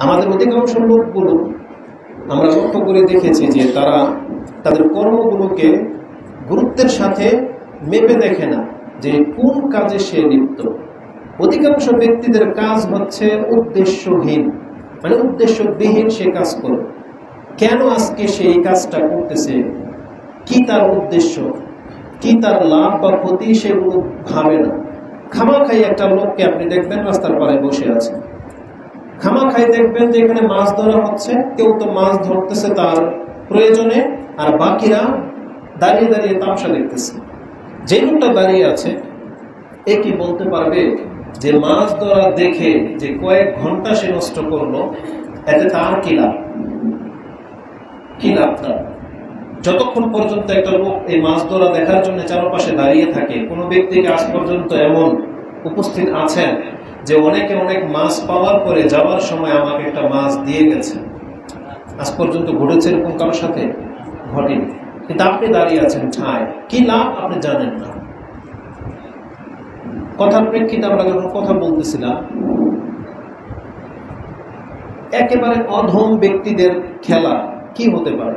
আমাদের অধিকাংশ লোকগুলো আমরা লক্ষ্য করে দেখেছি যে তারা তাদের কর্মগুলোকে গুরুত্বের সাথে মেপে দেখে না যে কোন কাজে সে লিপ্ত। অধিকাংশ ব্যক্তিদের কাজ হচ্ছে উদ্দেশ্যহীন মানে উদ্দেশ্যবিহীন সে কাজ করে। কেন আজকে সে এই কাজটা করতেছে? কি তার উদ্দেশ্য? কি তার লাভ বা ক্ষতি সেগুলো ভাবে না। খামাখাই একটা লোককে আপনি দেখবেন রাস্তার পাড়ায় বসে আছে। খামাখাই দেখবেন যে এখানে মাছ ধরা হচ্ছে, কেউ তো মাছ ধরতেছে তার প্রয়োজনে, আর বাকিরা দাঁড়িয়ে দাঁড়িয়ে তামসা দেখতেছে। যে লোকটা দাঁড়িয়ে আছে, এ কি বলতে পারবে যে মাছ ধরা দেখে যে কয়েক ঘণ্টা সে নষ্ট করল, এতে তার কি লাভ? কি লাভ তার? যতক্ষণ পর্যন্ত একটা লোক এই মাছ ধরা দেখার জন্য চারপাশে দাঁড়িয়ে থাকে, কোনো ব্যক্তিকে আজ পর্যন্ত এমন উপস্থিত আছেন যে অনেকে অনেক মাছ পাওয়ার পরে যাওয়ার সময় আমাকে একটা মাছ দিয়ে গেছে। আজ পর্যন্ত ঘটেছে এরকম কারোর সাথে? ঘটেনি। কিন্তু আপনি দাঁড়িয়ে আছেন ছায় কি লাভ আপনি জানেন না। কথার প্রেক্ষিতে আমরা যখন কথা বলতেছিলাম, একেবারে অধম ব্যক্তিদের খেলা কি হতে পারে?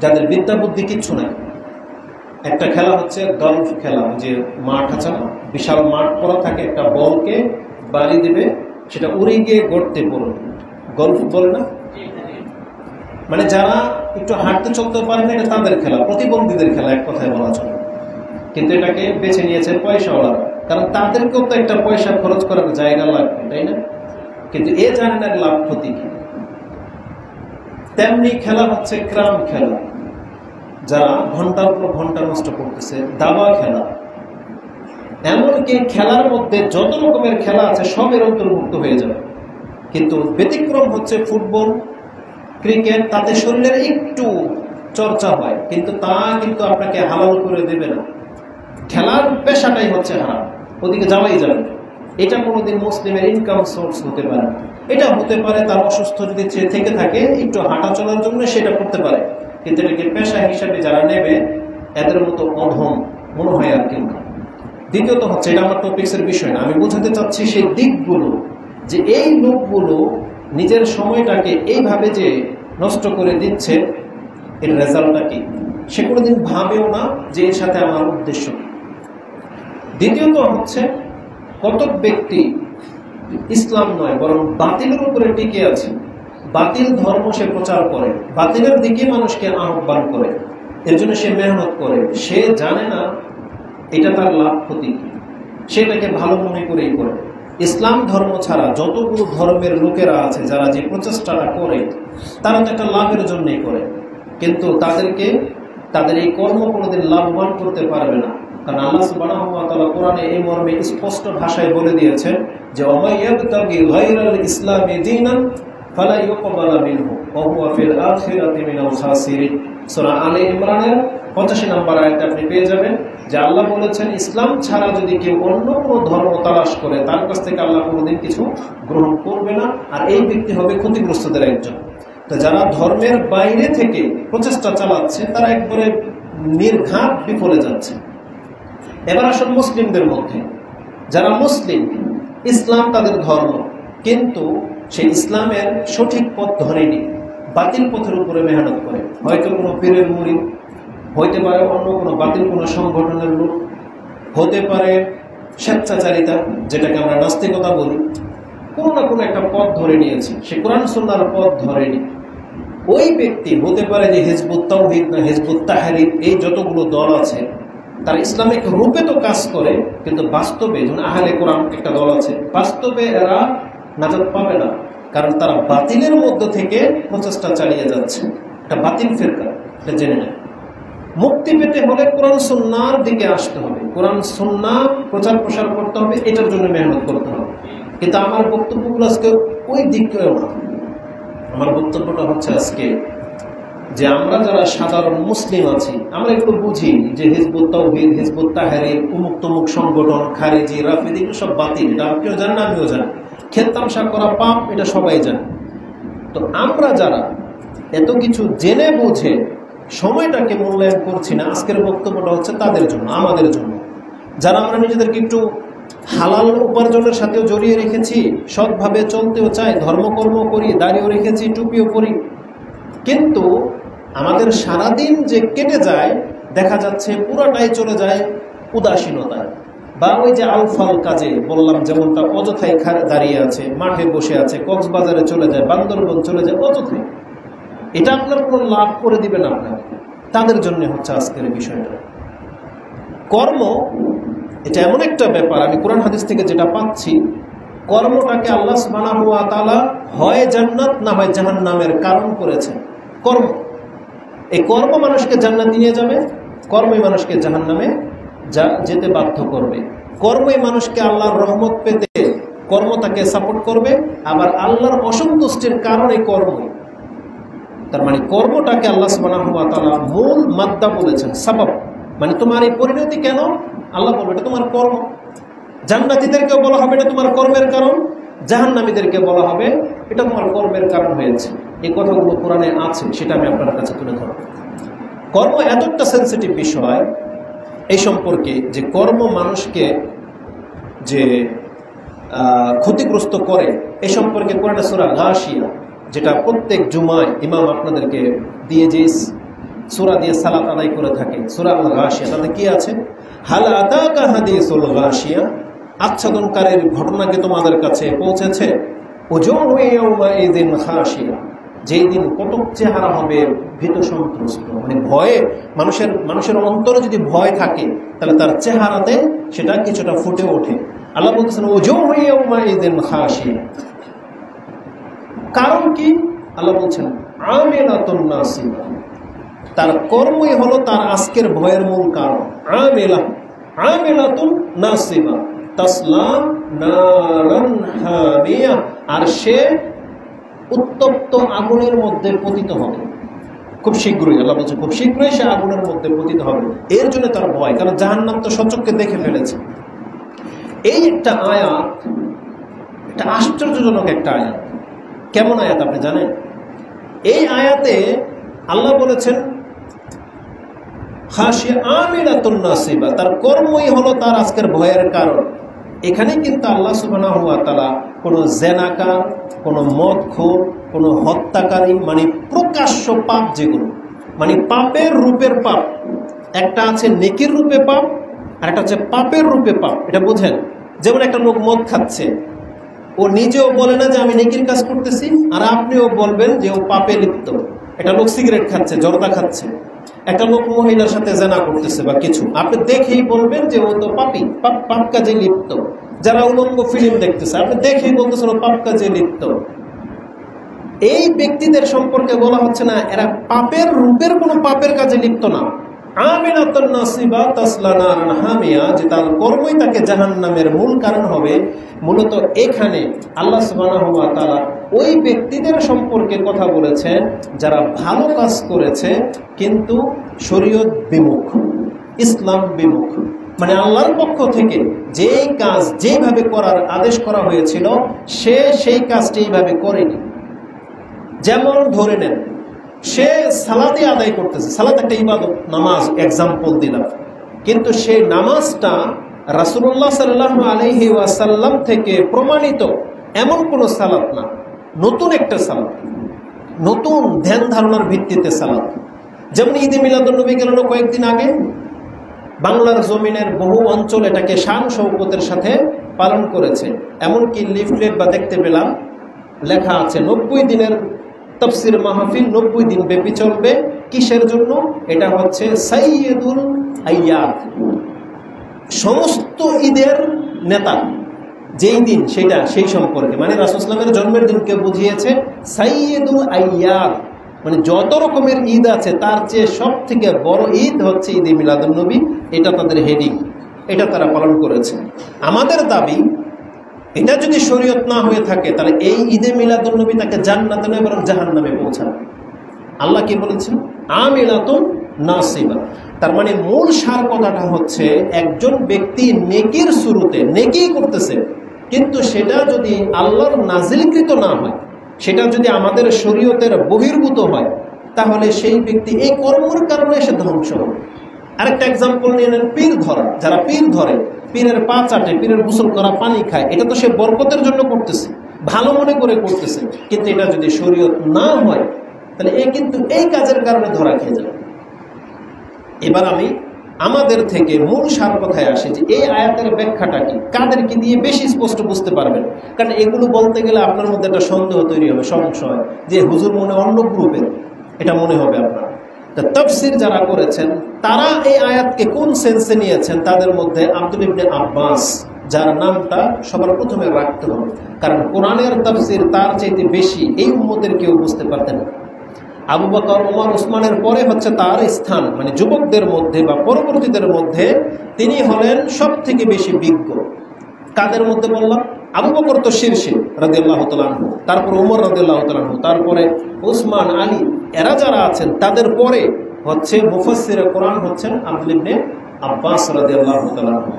যাদের বিদ্যা বুদ্ধি কিচ্ছু নাই। একটা খেলা হচ্ছে গল্ফ খেলা যে মাঠ আছে না, বিশাল মাঠ করা থাকে, একটা বলকে বাড়ি দেবে, সেটা উড়ে গিয়ে গড়তে পড়বে গল্ফ বলে না? মানে যারা একটু হাঁটতে চলতে পারে না, এটা তাদের খেলা, প্রতিবন্ধীদের খেলা, এক কথায় বলা চলে। কিন্তু এটাকে বেছে নিয়েছে পয়সাওয়ালা, কারণ তাদেরকেও তো একটা পয়সা খরচ করার জায়গা লাগবে, তাই না? কিন্তু এ জানে না লাভ ক্ষতি কি? তেমনি খেলা হচ্ছে ক্রাম খেলা। যারা ঘণ্টার পর ঘণ্টা নষ্ট করতেছে, দাবা খেলা। এমনকি খেলার মধ্যে যত রকমের খেলা আছে, সবের অন্তর্ভুক্ত হয়ে যাবে। কিন্তু ব্যতিক্রম হচ্ছে ফুটবল, ক্রিকেট, তাতে শরীরের একটু চর্চা হয়, কিন্তু তা কিন্তু আপনাকে হালাল করে দেবে না। খেলার পেশাটাই হচ্ছে হারাম, ওদিকে যাওয়াই যাবে এটা কোনোদিন মুসলিমের ইনকাম সোর্স হতে পারে এটা হতে পারে তার অসুস্থ যদি থেকে থাকে, একটু হাঁটা চলার জন্য সেটা করতে পারে। কিন্তু এটাকে পেশা হিসাবে যারা নেবে, এদের মতো অধম মনে হয় আর না। দ্বিতীয়ত হচ্ছে, এটা আমার টপিক্সের বিষয় না। আমি বোঝাতে চাচ্ছি সেই দিকগুলো, যে এই লোকগুলো নিজের সময়টাকে এইভাবে যে নষ্ট করে দিচ্ছে, এর রেজাল্টটা কি? সে কোনোদিন ভাবেও না যে এর সাথে আমার উদ্দেশ্য দ্বিতীয়ত হচ্ছে, কতক ব্যক্তি ইসলাম নয়, বরং বাতিলের উপরে টিকে আছে। বাতিল ধর্ম সে প্রচার করে, বাতিলের দিকে মানুষকে আহ্বান করে এর জন্য সে মেহনত করে। সে জানে না এটা তার লাভ ক্ষতি সেটাকে ভালো মনে করেই করে। ইসলাম ধর্ম ছাড়া যতগুলো ধর্মের লোকেরা আছে, যারা যে প্রচেষ্টাটা করে, তারা তো একটা লাভের জন্যই করে। কিন্তু তাদেরকে, তাদের এই কর্ম কোনোদিন লাভবান করতে পারবে না। কারণ আল্লাহ সুবাহ কোরআনে এই মর্মে স্পষ্ট ভাষায় বলে দিয়েছেন যে গায়রাল ইসলামি দীনান ফালা ইউকবালা মিনহু, ওয়া ফিল আখিরাতি মিনাল খাসিরিন। সূরা আলে ইমরানের 85 নম্বর আয়াতে আপনি পেয়ে যাবেন, যে আল্লাহ বলেছেন, ইসলাম ছাড়া যদি কেউ অন্য কোনো ধর্ম তালাশ করে, তার কাছ থেকে আল্লাহ কোনোদিন কিছু গ্রহণ করবে না, আর এই ব্যক্তি হবে ক্ষতিগ্রস্তদের একজন। তো যারা ধর্মের বাইরে থেকে প্রচেষ্টা চালাচ্ছে, তারা একবারে নির্ঘাত বিফলে যাচ্ছে। এবার আসুন মুসলিমদের মধ্যে। যারা মুসলিম, ইসলাম তাদের ধর্ম, কিন্তু সেই ইসলামের সঠিক পথ ধরেনি, বাতিল পথের উপরে মেহনত করে। হয়তো কোনো পীরের মুড়ি হইতে পারে অন্য কোনো বাতিল কোনো সংগঠনের লোক, হতে পারে স্বেচ্ছাচারিতা, যেটাকে আমরা নাস্তিকতা বলি। কোনো না কোনো একটা পথ ধরে নিয়েছে। সে কোরআন সন্ন্যার পথ ধরেনি। ওই ব্যক্তি, হতে পারে যে হিজবুত না হিজবুত তাহারিদ, এই যতগুলো দল আছে, তারা ইসলামিক রূপে তো কাজ করে, কিন্তু বাস্তবে যেমন আহলে কোরআন একটা দল আছে, বাস্তবে এরা নাজাত পাবে না। কারণ তারা বাতিলের মধ্য থেকে প্রচেষ্টা চালিয়ে যাচ্ছে। একটা বাতিল ফেরকা, এটা জেনে নেয় মুক্তি পেতে হলে কোরআন সন্ন্যার দিকে আসতে হবে। কোরআন সন্না প্রচার প্রসার করতে হবে, এটার জন্য মেহনত করতে হবে। কিন্তু আমার বক্তব্যগুলো আজকে ওই দিকেও না। আমার বক্তব্যটা হচ্ছে আজকে যে আমরা যারা সাধারণ মুসলিম আছি, আমরা একটু বুঝি যে হিজবুত তৌহিদ হিজবুত তাহারির উমুক তমুক সংগঠন, খারেজি, রাফিদ, এগুলো সব বাতিল। এটা আপনিও জানেন আমিও জানি খেতামশা করা পাপ, এটা সবাই জানে। তো আমরা যারা এত কিছু জেনে বুঝে সময়টাকে মূল্যায়ন করছি না, আজকের বক্তব্যটা হচ্ছে তাদের জন্য, আমাদের জন্য। যারা আমরা নিজেদেরকে একটু হালাল উপার্জনের সাথেও জড়িয়ে রেখেছি, সৎভাবে চলতেও চাই, ধর্মকর্ম করি দাঁড়িয়েও রেখেছি, টুপিও করি কিন্তু আমাদের সারাদিন যে কেটে যায়, দেখা যাচ্ছে পুরাটাই চলে যায় উদাসীনতায়। বা ওই যে আলফাল কাজে বললাম যেমনটা অযথায় দাঁড়িয়ে আছে, মাঠে বসে আছে, কক্সবাজারে চলে যায়, বান্দরবন চলে যায়, অযথায়। এটা আপনার কোনো লাভ করে দিবেন আপনাকে তাদের জন্য হচ্ছে আজকের বিষয়টা। কর্ম, এটা এমন একটা ব্যাপার, আমি কোরআন হাদিস থেকে যেটা পাচ্ছি, কর্মটাকে আল্লাহ সুবাহ তালা হয় জান্নাত না হয় জাহান নামের কারণ করেছেন কর্ম। এই কর্ম মানুষকে জান্নাত নিয়ে যাবে, কর্মই মানুষকে জাহান নামে যা যেতে বাধ্য করবে। কর্মই মানুষকে আল্লাহর রহমত পেতে কর্ম তাকে সাপোর্ট করবে, আবার আল্লাহর অসন্তুষ্টির কারণে কর্মই। তার মানে কর্মটাকে আল্লাহ সুবাহ মূল মাদ্দা বলেছেন, সাবাব। মানে তোমার এই পরিণতি কেন? আল্লাহ বলবে, এটা তোমার কর্ম। জান্নাতিদেরকেও বলা হবে, এটা তোমার কর্মের কারণ। জাহান্নামীদেরকে বলা হবে, এটা তোমার কর্মের কারণ হয়েছে। এই কথাগুলো কোরআনে আছে, সেটা আমি আপনার কাছে তুলে ধরব। কর্ম এতটা সেন্সিটিভ বিষয় এই সম্পর্কে যে কর্ম মানুষকে যে ক্ষতিগ্রস্ত করে, এই সম্পর্কে কোরআনে সুরা ঘাসিয়া যেটা প্রত্যেক জুমায় ইমাম আপনাদেরকে দিয়ে যে সুরা দিয়ে সালাত আদায় করে থাকে, সুরা আল ঘাসিয়া তাতে কি আছে? হাল আতাকা হাদিসুল ঘাসিয়া আচ্ছাদনকারের ঘটনা কি তোমাদের কাছে পৌঁছেছে? যেই দিন কটক চেহারা হবে, ভীত সন্ত্রস্ত। মানে ভয়ে মানুষের মানুষের অন্তরে যদি ভয় থাকে, তাহলে তার চেহারাতে সেটা কিছুটা ফুটে ওঠে। আল্লাহ বলতেছেন ওজো হয়ে দিন খাসিয়া কারণ কি? আল্লাহ বলছেন, আমেলাতুন নাসিবা। তার কর্মই হলো তার আজকের ভয়ের মূল কারণ। আমেলা, আমেলাতুন নাসিবা। তাসলাম আর সে উত্তপ্ত আগুনের মধ্যে পতিত হবে। খুব শীঘ্রই, আল্লাহ বলছে, খুব শীঘ্রই সে আগুনের মধ্যে পতিত হবে। এর জন্য তার ভয়, কারণ জাহান্নাম তো সচককে দেখে ফেলেছে। এই একটা আয়াত একটা আশ্চর্যজনক একটা আয়াত। কেমন আয়াত আপনি জানেন? এই আয়াতে আল্লাহ বলেছেন হাসি আমিরাতুল নাসিবা তার কর্মই হলো তার আজকের ভয়ের কারণ। এখানে কিন্তু আল্লাহ সুবাহ তালা কোনো জেনাকার, কোনো মদখোর, কোনো হত্যাকারী মানে প্রকাশ্য পাপ যেগুলো মানে পাপের রূপের পাপ। একটা আছে নেকির রূপে পাপ, আর একটা হচ্ছে পাপের রূপে পাপ। এটা বোঝেন? যেমন একটা লোক মদ খাচ্ছে, ও নিজেও বলে না যে আমি নেকির কাজ করতেছি, আর আপনিও বলবেন যে ও পাপে লিপ্ত। একটা লোক সিগারেট খাচ্ছে, জর্দা খাচ্ছে। একটা লোক মহিলার সাথে জানা করতেছে বা কিছু। আপনি দেখেই বলবেন যে ও তো পাপি, পাপ পাপ কাজে লিপ্ত। যারা উলঙ্গ ফিল্ম দেখতেছে, আপনি দেখেই বলতেছেন পাপ কাজে লিপ্ত। এই ব্যক্তিদের সম্পর্কে বলা হচ্ছে না, এরা পাপের রূপের কোনো পাপের কাজে লিপ্ত না। যে তার কর্মই তাকে জাহান নামের মূল কারণ হবে। মূলত এখানে আল্লাহ তালা ওই ব্যক্তিদের সম্পর্কে কথা বলেছেন, যারা ভালো কাজ করেছে, কিন্তু শরীয়ত বিমুখ, ইসলাম বিমুখ। মানে আল্লাহর পক্ষ থেকে যেই কাজ যেভাবে করার আদেশ করা হয়েছিল, সে সেই কাজটি এইভাবে করেনি। যেমন ধরে নেন, সে সালাতে আদায় করতেছে। সালাত একটা ইবাদত, নামাজ এক্সাম্পল দিলাম। কিন্তু সে নামাজটা রাসুল্লাহ সাল্লাহ আলহি ওয়াসাল্লাম থেকে প্রমাণিত এমন কোনো সালাত না। নতুন একটা সালাত। নতুন ধ্যান ধারণার ভিত্তিতে সালাত। যেমন ঈদে মিলাদুলনবী গেল কয়েকদিন আগে বাংলার জমিনের বহু অঞ্চল এটাকে শান শৌকতের সাথে পালন করেছে। এমনকি লিফলেট বা দেখতে পেলাম, লেখা আছে, নব্বই দিনের তফসির মাহফিল, নব্বই দিন ব্যাপী চলবে। কিসের জন্য? এটা হচ্ছে সাইয়েদুল আয়াদ সমস্ত ঈদের নেতা, যেই দিন, সেটা, সেই সম্পর্কে। মানে রাসুসলামের জন্মের দিনকে বুঝিয়েছে সাইয়েদুল আয়াদ মানে যত রকমের ঈদ আছে, তার চেয়ে সব থেকে বড় ঈদ হচ্ছে ঈদ মিলাদুলনবী এটা তাদের হেডিং। এটা তারা পালন করেছে। আমাদের দাবি, এটা যদি শরীয়ত না হয়ে থাকে, তাহলে এই ঈদে মিলাদুলনবী তাকে জান্নাতে নয়, বরং জাহান নামে পৌঁছাবে। আল্লাহ কি বলেছেন? আমিলাতুন নাসিবা। তার মানে মূল সার কথাটা হচ্ছে, একজন ব্যক্তি নেকির শুরুতে, নেকি করতেছে, কিন্তু সেটা যদি আল্লাহর নাজিলকৃত না হয় সেটা যদি আমাদের শরীয়তের বহির্ভূত হয়, তাহলে সেই ব্যক্তি এই কর্মর কারণে সে ধ্বংস হবে। আরেকটা এক্সাম্পল নিয়ে পীর ধরা। যারা পীর ধরে, পীরের পা চাটে, পীরের গোসল করা, পানি খায়, এটা তো সে বরকতের জন্য করতেছে, ভালো মনে করে করতেছে। কিন্তু এটা যদি শরীয়ত না হয়, তাহলে এ কিন্তু এই কাজের কারণে ধরা খেয়ে যাবে। এবার আমি আমাদের থেকে মূল সার কথায় আসে যে এই আয়াতের ব্যাখ্যাটা কি? কাদেরকে দিয়ে বেশি স্পষ্ট বুঝতে পারবেন? কারণ এগুলো বলতে গেলে আপনার মধ্যে একটা সন্দেহ তৈরি হবে, সংশয়, যে হুজুর মনে অন্য গ্রুপের। এটা মনে হবে আপনার। তা তফসির যারা করেছেন, তারা এই আয়াতকে কোন সেন্সে নিয়েছেন? তাদের মধ্যে আব্দুল ইবনে আব্বাস, যার নামটা সবার প্রথমে রাখতে হবে। কারণ কোরআনের তফসির তার চাইতে বেশি এই উম্মতের কেউ বুঝতে পারতেন না। আবু বকর ওমর ওসমানের পরে হচ্ছে তার স্থান মানে যুবকদের মধ্যে বা পরবর্তীদের মধ্যে তিনি হলেন সব থেকে বেশি বিজ্ঞ। কাদের মধ্যে বললাম? আবু বকর তো শীর্ষে রাদিয়াল্লাহ তালাহু তারপর ওমর রাদিয়াল্লাহ তালাহু তারপরে ওসমান আলী, এরা যারা আছেন, তাদের পরে হচ্ছে মুফাসির কোরআন হচ্ছেন আব্দুল ইবনে আব্বাস, রাদিয়াল্লাহ তালাহু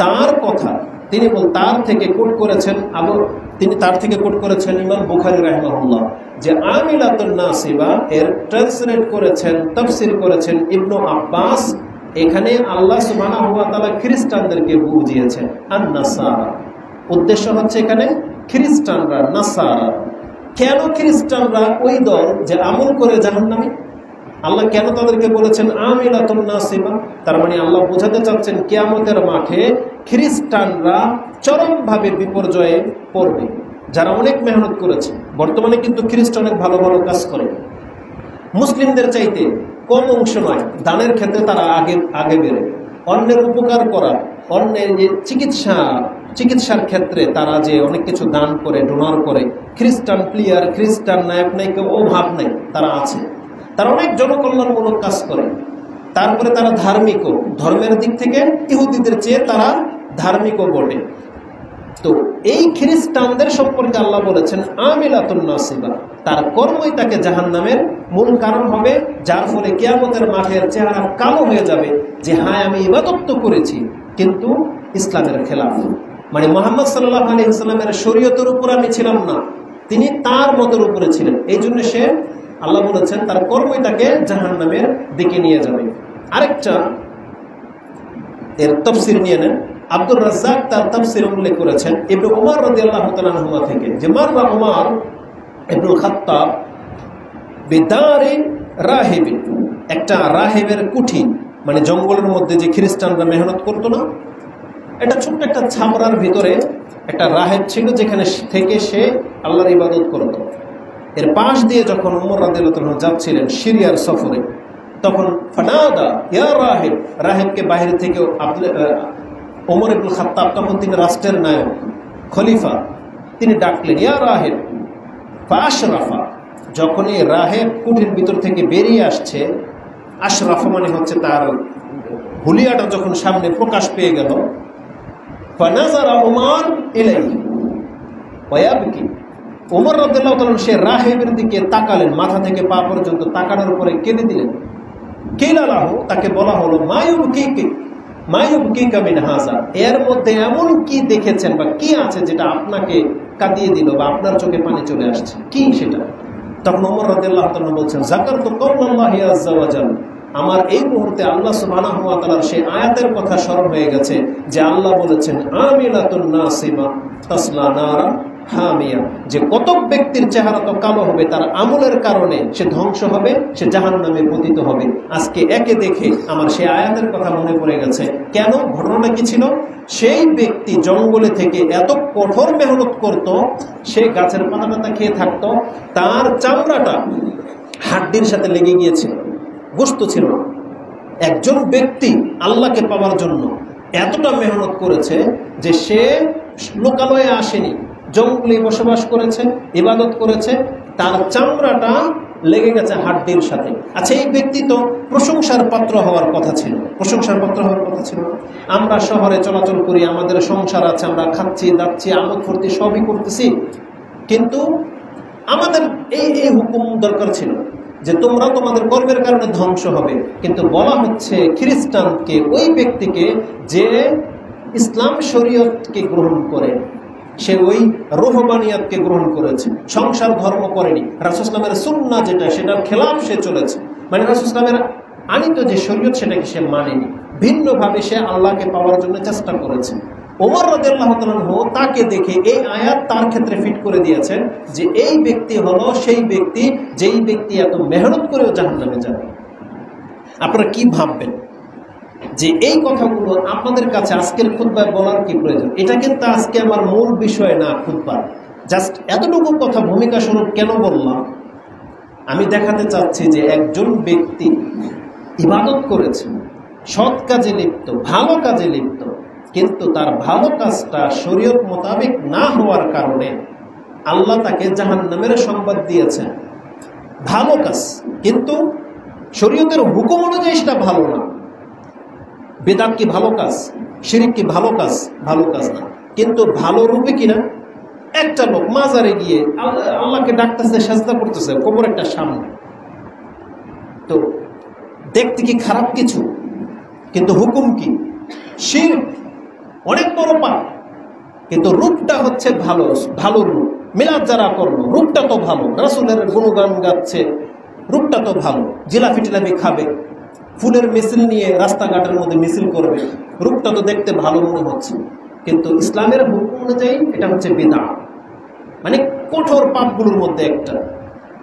তার কথা তিনি তার থেকে কোট করেছেন আবু, তিনি তার থেকে কোট করেছেন ইমাম বুখারি রাহমাহুল্লাহ, যে আমিলাতুন নাসিবা এর ট্রান্সলেট করেছেন, তাফসির করেছেন ইবনু আব্বাস। এখানে আল্লাহ সুবহানাহু ওয়া তাআলা খ্রিস্টানদেরকে বুঝিয়েছেন আর নাসারা উদ্দেশ্য হচ্ছে এখানে খ্রিস্টানরা, নাসারা। কেন খ্রিস্টানরা ওই দল যে আমল করে জাহান্নামে? আল্লাহ কেন তাদেরকে বলেছেন আমিলাতুন নাসিবা? তার মানে আল্লাহ বোঝাতে চাচ্ছেন, কেয়ামতের মাঠে খ্রিস্টানরা চরমভাবে বিপর্যয়ে পড়বে। যারা অনেক মেহনত করেছে, বর্তমানে কিন্তু খ্রিস্ট অনেক ভালো ভালো কাজ করে। মুসলিমদের চাইতে কম অংশ নয়, দানের ক্ষেত্রে তারা আগে আগে বেড়ে। অন্যের উপকার করা, অন্যের যে চিকিৎসা, চিকিৎসার ক্ষেত্রে তারা যে অনেক কিছু দান করে ডোনার করে, খ্রিস্টান প্লেয়ার, খ্রিস্টান নায়ক নায়িকা অভাব নেই, তারা আছে। তারা অনেক জনকল্যাণমূলক কাজ করে। তারপরে তারা ধার্মিকও। ধর্মের দিক থেকে ইহুদিদের চেয়ে তারা ধার্মিকও বটে। তো এই খ্রিস্টানদের সম্পর্কে আল্লাহ বলেছেন, আমিলাতুন তার কর্মই তাকে জাহান নামের মূল কারণ হবে, যার ফলে কেয়ামতের মাঠের চেহারা কালো হয়ে যাবে যে হ্যাঁ আমি ইবাদত তো করেছি, কিন্তু ইসলামের খেলাফ মানে মোহাম্মদ সাল্লাহ আলী ইসলামের শরীয়তের উপর আমি ছিলাম না। তিনি তার মতের উপরে ছিলেন। এই জন্য সে আল্লাহ বলেছেন, তার কর্মই তাকে জাহান নামের দিকে নিয়ে যাবে। আরেকটা এর তফসির নিয়ে নেন। আব্দুর রাজ্জাক তার তফসির উল্লেখ করেছেন ইবনু উমার রাদিয়াল্লাহু তাআলা আনহুমা থেকে যে মাররা উমার ইবনুল খাত্তাব বিদারে রাহিবিন একটা রাহেবের কুঠি মানে জঙ্গলের মধ্যে যে খ্রিস্টানরা মেহনত করতো না, এটা ছোট্ট একটা ছামরার ভিতরে একটা রাহেব ছিল যেখানে থেকে সে আল্লাহর ইবাদত করত। এর পাশ দিয়ে যখন উমর রাদিয়াল্লাহু যাচ্ছিলেন সিরিয়ার সফরে, তখন ফানাদা, ইয়া রাহেব, রাহেবকে বাইরে থেকে আব্দুল ওমর ইবুল খাত্তাব, তখন তিনি রাষ্ট্রের নায়ক, খলিফা, তিনি ডাকলেন, ইয়া রাহেব আশরাফা যখনই রাহেব কুটির ভিতর থেকে বেরিয়ে আসছে, আশরাফা মানে হচ্ছে তার হুলিয়াটা যখন সামনে প্রকাশ পেয়ে গেল, ফানাজারা ওমর ইলাই ওয়াবকি ওমর রাদিয়াল্লাহু তাআলা সে রাহেবের দিকে তাকালেন, মাথা থেকে পা পর্যন্ত তাকানোর পরে কেঁদে দিলেন। কেলালাহ তাকে বলা হলো মায়ুব কে কে মায়ুব কি কামিন হাজা। এর মধ্যে এমন কি দেখেছেন বা কি আছে যেটা আপনাকে কাঁদিয়ে দিল বা আপনার চোখে পানি চলে আসছে? কি সেটা? তখন ওমর রাদিয়াল্লাহু তাআলা বলছেন জাকার তো জাল। আমার এই মুহূর্তে আল্লাহ তাআলার সেই আয়াতের কথা স্মরণ হয়ে গেছে যে আল্লাহ বলেছেন আমিলাতুন নাসিবা তাসলা নারা হামিয়া, যে কতক ব্যক্তির চেহারা তো কালো হবে, তার আমলের কারণে সে ধ্বংস হবে, সে জাহান নামে পতিত হবে। আজকে একে দেখে আমার সে আয়াতের কথা মনে পড়ে গেছে। কেন? ঘটনাটা কি ছিল? সেই ব্যক্তি জঙ্গলে থেকে এত কঠোর মেহনত করত, সে গাছের পাতা পাতা খেয়ে থাকতো, তার চামড়াটা হাড্ডির সাথে লেগে গিয়েছিল গোস্ত ছিল না। একজন ব্যক্তি আল্লাহকে পাওয়ার জন্য এতটা মেহনত করেছে যে সে লোকালয়ে আসেনি। জঙ্গলে বসবাস করেছে ইবাদত করেছে, তার চামড়াটা লেগে গেছে হাড্ডির সাথে। আচ্ছা এই ব্যক্তি তো প্রশংসার পাত্র হওয়ার কথা ছিল। প্রশংসার পাত্র হওয়ার কথা ছিল। আমরা শহরে চলাচল করি, আমাদের সংসার আছে, আমরা খাচ্ছি, দাচ্ছি, আমোদ ফুর্তি সবই করতেছি। কিন্তু আমাদের এই এই হুকুম দরকার ছিল যে তোমরা তোমাদের কর্মের কারণে ধ্বংস হবে। কিন্তু বলা হচ্ছে খ্রিস্টানকে, ওই ব্যক্তিকে যে ইসলাম শরীয়তকে গ্রহণ করে সে ওই রোহবানিয়াতকে গ্রহণ করেছে। সংসার ধর্ম করেনি। রাসুসলামের সুন্না যেটা, সেটার খেলাফ সে চলেছে। মানে রাসুসলামের আনিত যে শরীয়ত, সেটাকে সে মানেনি। ভিন্নভাবে সে আল্লাহকে পাওয়ার জন্য চেষ্টা করেছে। ওমর রদিয়াল্লাহ তাকে দেখে এই আয়াত তার ক্ষেত্রে ফিট করে দিয়েছেন যে এই ব্যক্তি হলো সেই ব্যক্তি, যেই ব্যক্তি এত মেহনত করেও জাহান নামে যাবে। আপনারা কি ভাববেন? যে এই কথাগুলো আপনাদের কাছে আজকের খুদ্ায় বলার কি প্রয়োজন? এটা কিন্তু আজকে আমার মূল বিষয় না খুদ্া জাস্ট এতটুকু কথা ভূমিকা স্বরূপ কেন বললাম? আমি দেখাতে চাচ্ছি যে একজন ব্যক্তি ইবাদত করেছে, সৎ কাজে লিপ্ত, ভালো কাজে লিপ্ত, কিন্তু তার ভালো কাজটা শরীয়ত মোতাবেক না হওয়ার কারণে আল্লাহ তাকে জাহান নামের সংবাদ দিয়েছেন। ভালো কাজ, কিন্তু শরীয়তের হুকুম অনুযায়ী সেটা ভালো না। বেদাত কি ভালো কাজ? শিরিক কি ভালো কাজ? ভালো কাজ না। কিন্তু ভালো রূপে কিনা? একটা লোক মাজারে গিয়ে আল্লাহ আল্লাহকে ডাকতেছে, সাজদা করতেছে কোমর একটা সামনে। তো দেখতে কি খারাপ কিছু? কিন্তু হুকুম কি? শির অনেক বড় পা কিন্তু রূপটা হচ্ছে ভালো ভালো রূপ। মিলাদ যারা করল, রূপটা তো ভালো। রাসুলের গুণগান গাচ্ছে, রূপটা তো ভালো। জিলাপি টিলাপি খাবে। ফুলের মিছিল নিয়ে রাস্তাঘাটের মধ্যে মিছিল করবে। রূপটা তো দেখতে ভালো মনে হচ্ছে। কিন্তু ইসলামের হুকুম অনুযায়ী এটা হচ্ছে বেদা মানে কঠোর পাপগুলোর মধ্যে একটা।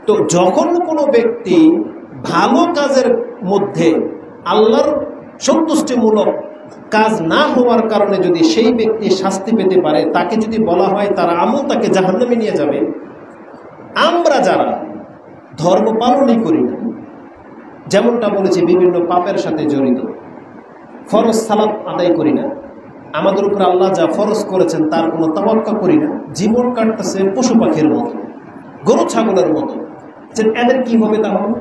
তো যখন কোনো ব্যক্তি ভালো কাজের মধ্যে আল্লাহর সন্তুষ্টিমূলক কাজ না হওয়ার কারণে যদি সেই ব্যক্তি শাস্তি পেতে পারে, তাকে যদি বলা হয় তার আমল তাকে জাহান্নামে নিয়ে যাবে। আমরা যারা ধর্ম পালনই করি না যেমনটা বলেছি বিভিন্ন পাপের সাথে জড়িত। ফরজ সালাত আদায় করি না। আমাদের উপর আল্লাহ যা ফরজ করেছেন তার কোনো তবাক্কা করি না। জীবন কাটতেছে পশু পাখির মতো, গরু, ছাগলের মতো। যে এদের কি হবে তাহলে?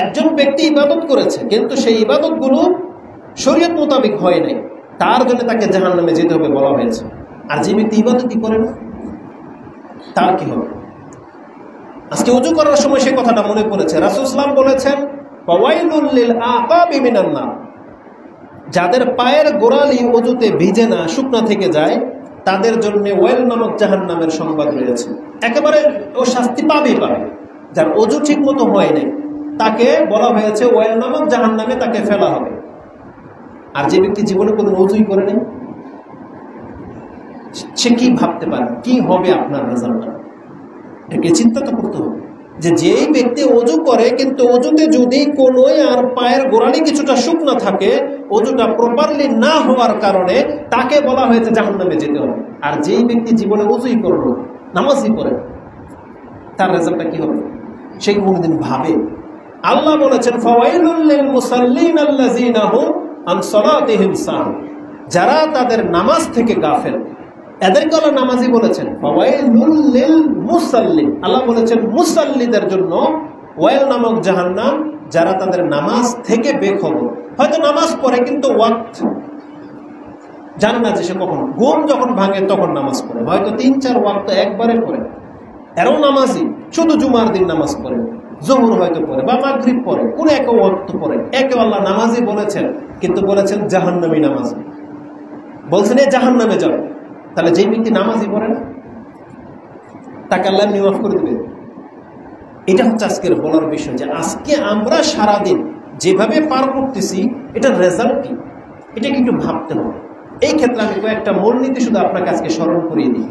একজন ব্যক্তি ইবাদত করেছে, কিন্তু সেই ইবাদতগুলো শরীয়ত মোতাবেক হয় নাই। তার জন্য তাকে জাহান নামে যেতে হবে বলা হয়েছে। আর যে ব্যক্তি ইবাদতই করে না, তার কি হবে? আজকে উজু করার সময় সে কথাটা মনে পড়েছে। রাসুসলাম বলেছেন যাদের পায়ের গোড়ালি অজুতে ভিজে না, শুকনা থেকে যায়, তাদের জন্য ওয়েল নামক জাহান নামের সংবাদ রয়েছে। একেবারে ও শাস্তি পাবেই পাবে। যার অজু ঠিক মতো হয় নাই, তাকে বলা হয়েছে ওয়েল নামক জাহান নামে তাকে ফেলা হবে। আর যে ব্যক্তি জীবনে কোনো অজুই করে নেই, সে কি ভাবতে পারে? কি হবে আপনার রেজাল্টটা এটাকে চিন্তা তো করতে হবে। যে যেই ব্যক্তি অজু করে, কিন্তু অজুতে যদি কোনো আর পায়ের গোড়ালি কিছুটা শুকনো থাকে, অজুটা প্রপারলি না হওয়ার কারণে তাকে বলা হয়েছে জাহান নামে যেতে হবে। আর যেই ব্যক্তি জীবনে অজুই করল, নামাজই করে তার রেজাল্টটা কি হবে? সে কোনোদিন ভাবে। আল্লাহ বলেছেন যারা তাদের নামাজ থেকে গাফেল এদেরকে আল্লাহ নামাজি বলেছেন মুসাল্লিম। আল্লাহ বলেছেন, মুসাল্লিদের জন্য ওয়েল নামক জাহান্নাম যারা তাদের নামাজ থেকে বেখবর। হয়তো নামাজ পড়ে, কিন্তু ওয়াক্ত জানে না যে সে কখন। ঘুম যখন ভাঙে, তখন নামাজ পড়ে। হয়তো তিন, চার ওয়াক্ত একবারে পড়ে। এরও নামাজি, শুধু জুমার দিন নামাজ পড়ে। জহুর হয়তো পড়ে, বা মাগরীব পড়ে, কোন এক ওয়াক্ত পড়ে। একে আল্লাহ নামাজি বলেছেন, কিন্তু বলেছেন জাহান্নামী নামাজ। বলছেন, এ জাহান্নামে যাবে তাহলে যেই ব্যক্তি নামাজই পড়ে না, তাকে আল্লাহ নিমাফ করে দেবে। এটা হচ্ছে আজকের বলার বিষয় যে আজকে আমরা সারাদিন যেভাবে পার করতেছি, এটার রেজাল্ট কি? এটাকে একটু ভাবতে হবে। এই ক্ষেত্রে আমি কয়েকটা মূলনীতি শুধু আপনাকে আজকে স্মরণ করিয়ে দিই।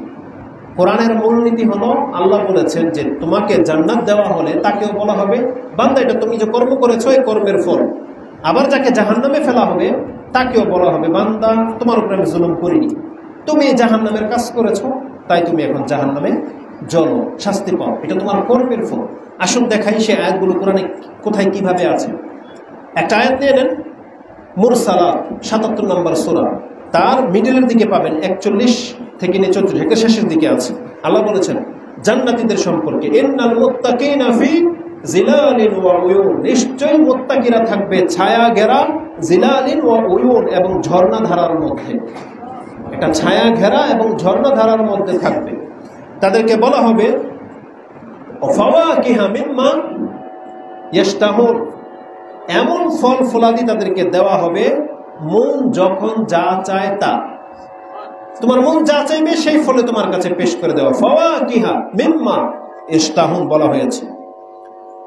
কোরআনের মূলনীতি হলো, আল্লাহ বলেছেন যে তোমাকে জান্নাত দেওয়া হলে তাকেও বলা হবে, বান্দা, এটা তুমি যে কর্ম করেছ, এই কর্মের ফল। আবার যাকে জাহান্নামে ফেলা হবে, তাকেও বলা হবে, বান্দা, তোমার উপরে আমি জুলুম করিনি। তুমি জাহান নামের কাজ করেছ, তাই তুমি এখন জাহান নামে জল শাস্তি পাও। এটা তোমার কর্মের ফল। আসুন দেখাই সে আয়াতগুলো কোরআনে কোথায় কীভাবে আছে। একটা আয়াত নিয়ে নেন মুরসালা সাতাত্তর নম্বর সোরা। তার মিডিলের দিকে পাবেন একচল্লিশ থেকে নিয়ে চৌত্রিশ একটা শেষের দিকে আছে। আল্লাহ বলেছেন, জান্নাতিদের সম্পর্কে এন্নাল মোত্তাকিনা ফি ওয়া নিশ্চয়ই মোত্তাকিরা থাকবে ছায়া ঘেরা জিলালিন ওয়া উয়ুন এবং ঝর্ণা ধারার মধ্যে। একটা ছায়া ঘেরা এবং ঝর্ণাধারার মধ্যে থাকবে। তাদেরকে বলা হবে এমন ফল ফলাদি তাদেরকে দেওয়া হবে, মন যখন যা চায় তা। তোমার মন যা চাইবে সেই ফলে তোমার কাছে পেশ করে দেওয়া ফওয়া কিহা মিম্মা ইস্তাহুন বলা হয়েছে।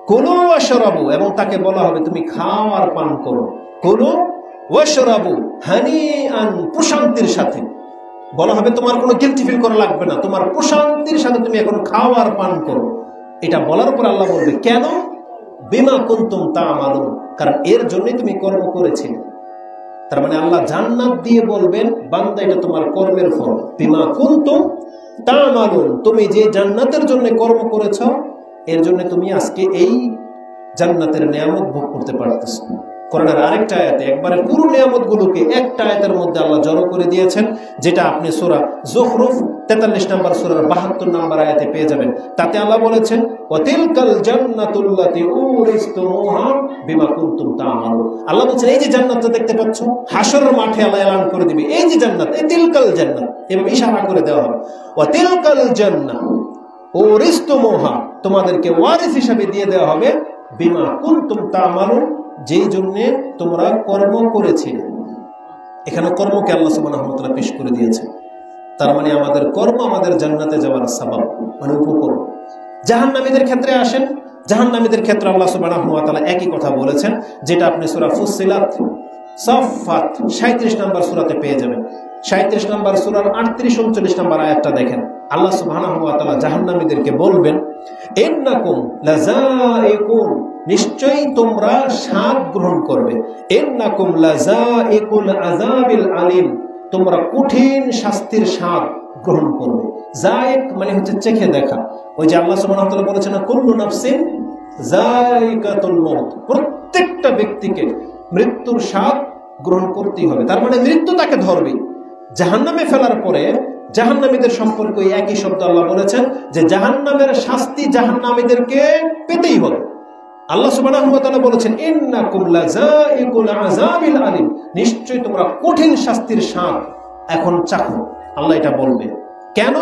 কোনো ওয়াশরাবু এবং তাকে বলা হবে, তুমি খাও আর পান করো। কোনো ওয়াশরাবু হানি আন প্রশান্তির সাথে। বলা হবে, তোমার কোনো গিলটি ফিল করা লাগবে না। তোমার প্রশান্তির সাথে তুমি এখন খাও আর পান করো। এটা বলার পর আল্লাহ বলবে, কেন? বিমা কুন্তুম তা আমালুন কারণ এর জন্যই তুমি কর্ম করেছিলে। তার মানে আল্লাহ জান্নাত দিয়ে বলবেন, বান্দা, এটা তোমার কর্মের ফল। বিমা কুন্তুম তা আমালুন তুমি যে জান্নাতের জন্য কর্ম করেছ, এর জন্য তুমি আজকে এই জান্নাতের নিয়ামত ভোগ করতে পারতেছো কোরআনের আরেকটা আয়াতে একবারে পুরো নিয়ামত গুলোকে একটা আয়াতের মধ্যে আল্লাহ জড়ো করে দিয়েছেন, যেটা আপনি সোরা জোহরুফ তেতাল্লিশ নাম্বার সোরার বাহাত্তর নাম্বার আয়াতে পেয়ে যাবেন। তাতে আল্লাহ বলেছেন বিমা আল্লাহ বলছেন, এই যে জান্নাতটা দেখতে মাঠে করে দিবে। এই যে জান্নাত জান্নাত। করে দেওয়া হবে। তোমাদেরকে ওয়ারিস হিসাবে দিয়ে দেওয়া হবে, বিমা কুনতুম তা'মালুন। যেই জন্যে তোমরা কর্ম করেছিলে। এখানে কর্মকে আল্লাহ ওয়া পেশ করে দিয়েছে। তার মানে আমাদের কর্ম আমাদের জান্নাতে যাওয়ার সাবাব মানে উপকরণ। জাহান্নামীদের ক্ষেত্রে আসেন, জাহান্নামীদের ক্ষেত্রে আল্লাহ ওয়া একই কথা বলেছেন, যেটা আপনি সুরা ফুসসিলাত, সাফফাত 37 নম্বর সুরাতে পেয়ে যাবেন। 37 নম্বর সূরার 38 39 নম্বর আয়াতটা দেখেন। আল্লাহ তাআলা জাহান্নামীদেরকে বলবেন, ইন্নাকুম লাযাইকুন। নিশ্চয়ই তোমরা স্বাদ গ্রহণ করবে। ইন্নাকুম লাযাইকুল আযাবিল আলিম। তোমরা কঠিন শাস্তির স্বাদ গ্রহণ করবে। জায়েক মানে হচ্ছে চেখে দেখা। ওই যে আল্লাহ সুবহানাহু ওয়া বলেছেন, কুল্লু জায়কাতুল প্রত্যেকটা ব্যক্তিকে মৃত্যুর স্বাদ গ্রহণ করতেই হবে। তার মানে মৃত্যু তাকে ধরবে জাহান্নামে ফেলার পরে জাহান্নামীদের সম্পর্কে একই শব্দ আল্লাহ বলেছেন যে জাহান্নামের শাস্তি জাহান্নামীদেরকে পেতেই হবে। আল্লাহ তাআলা বলেছেন আলিম। নিশ্চয়ই তোমরা কঠিন শাস্তির স্বাদ এখন চাখো আল্লাহ এটা বলবে কেন?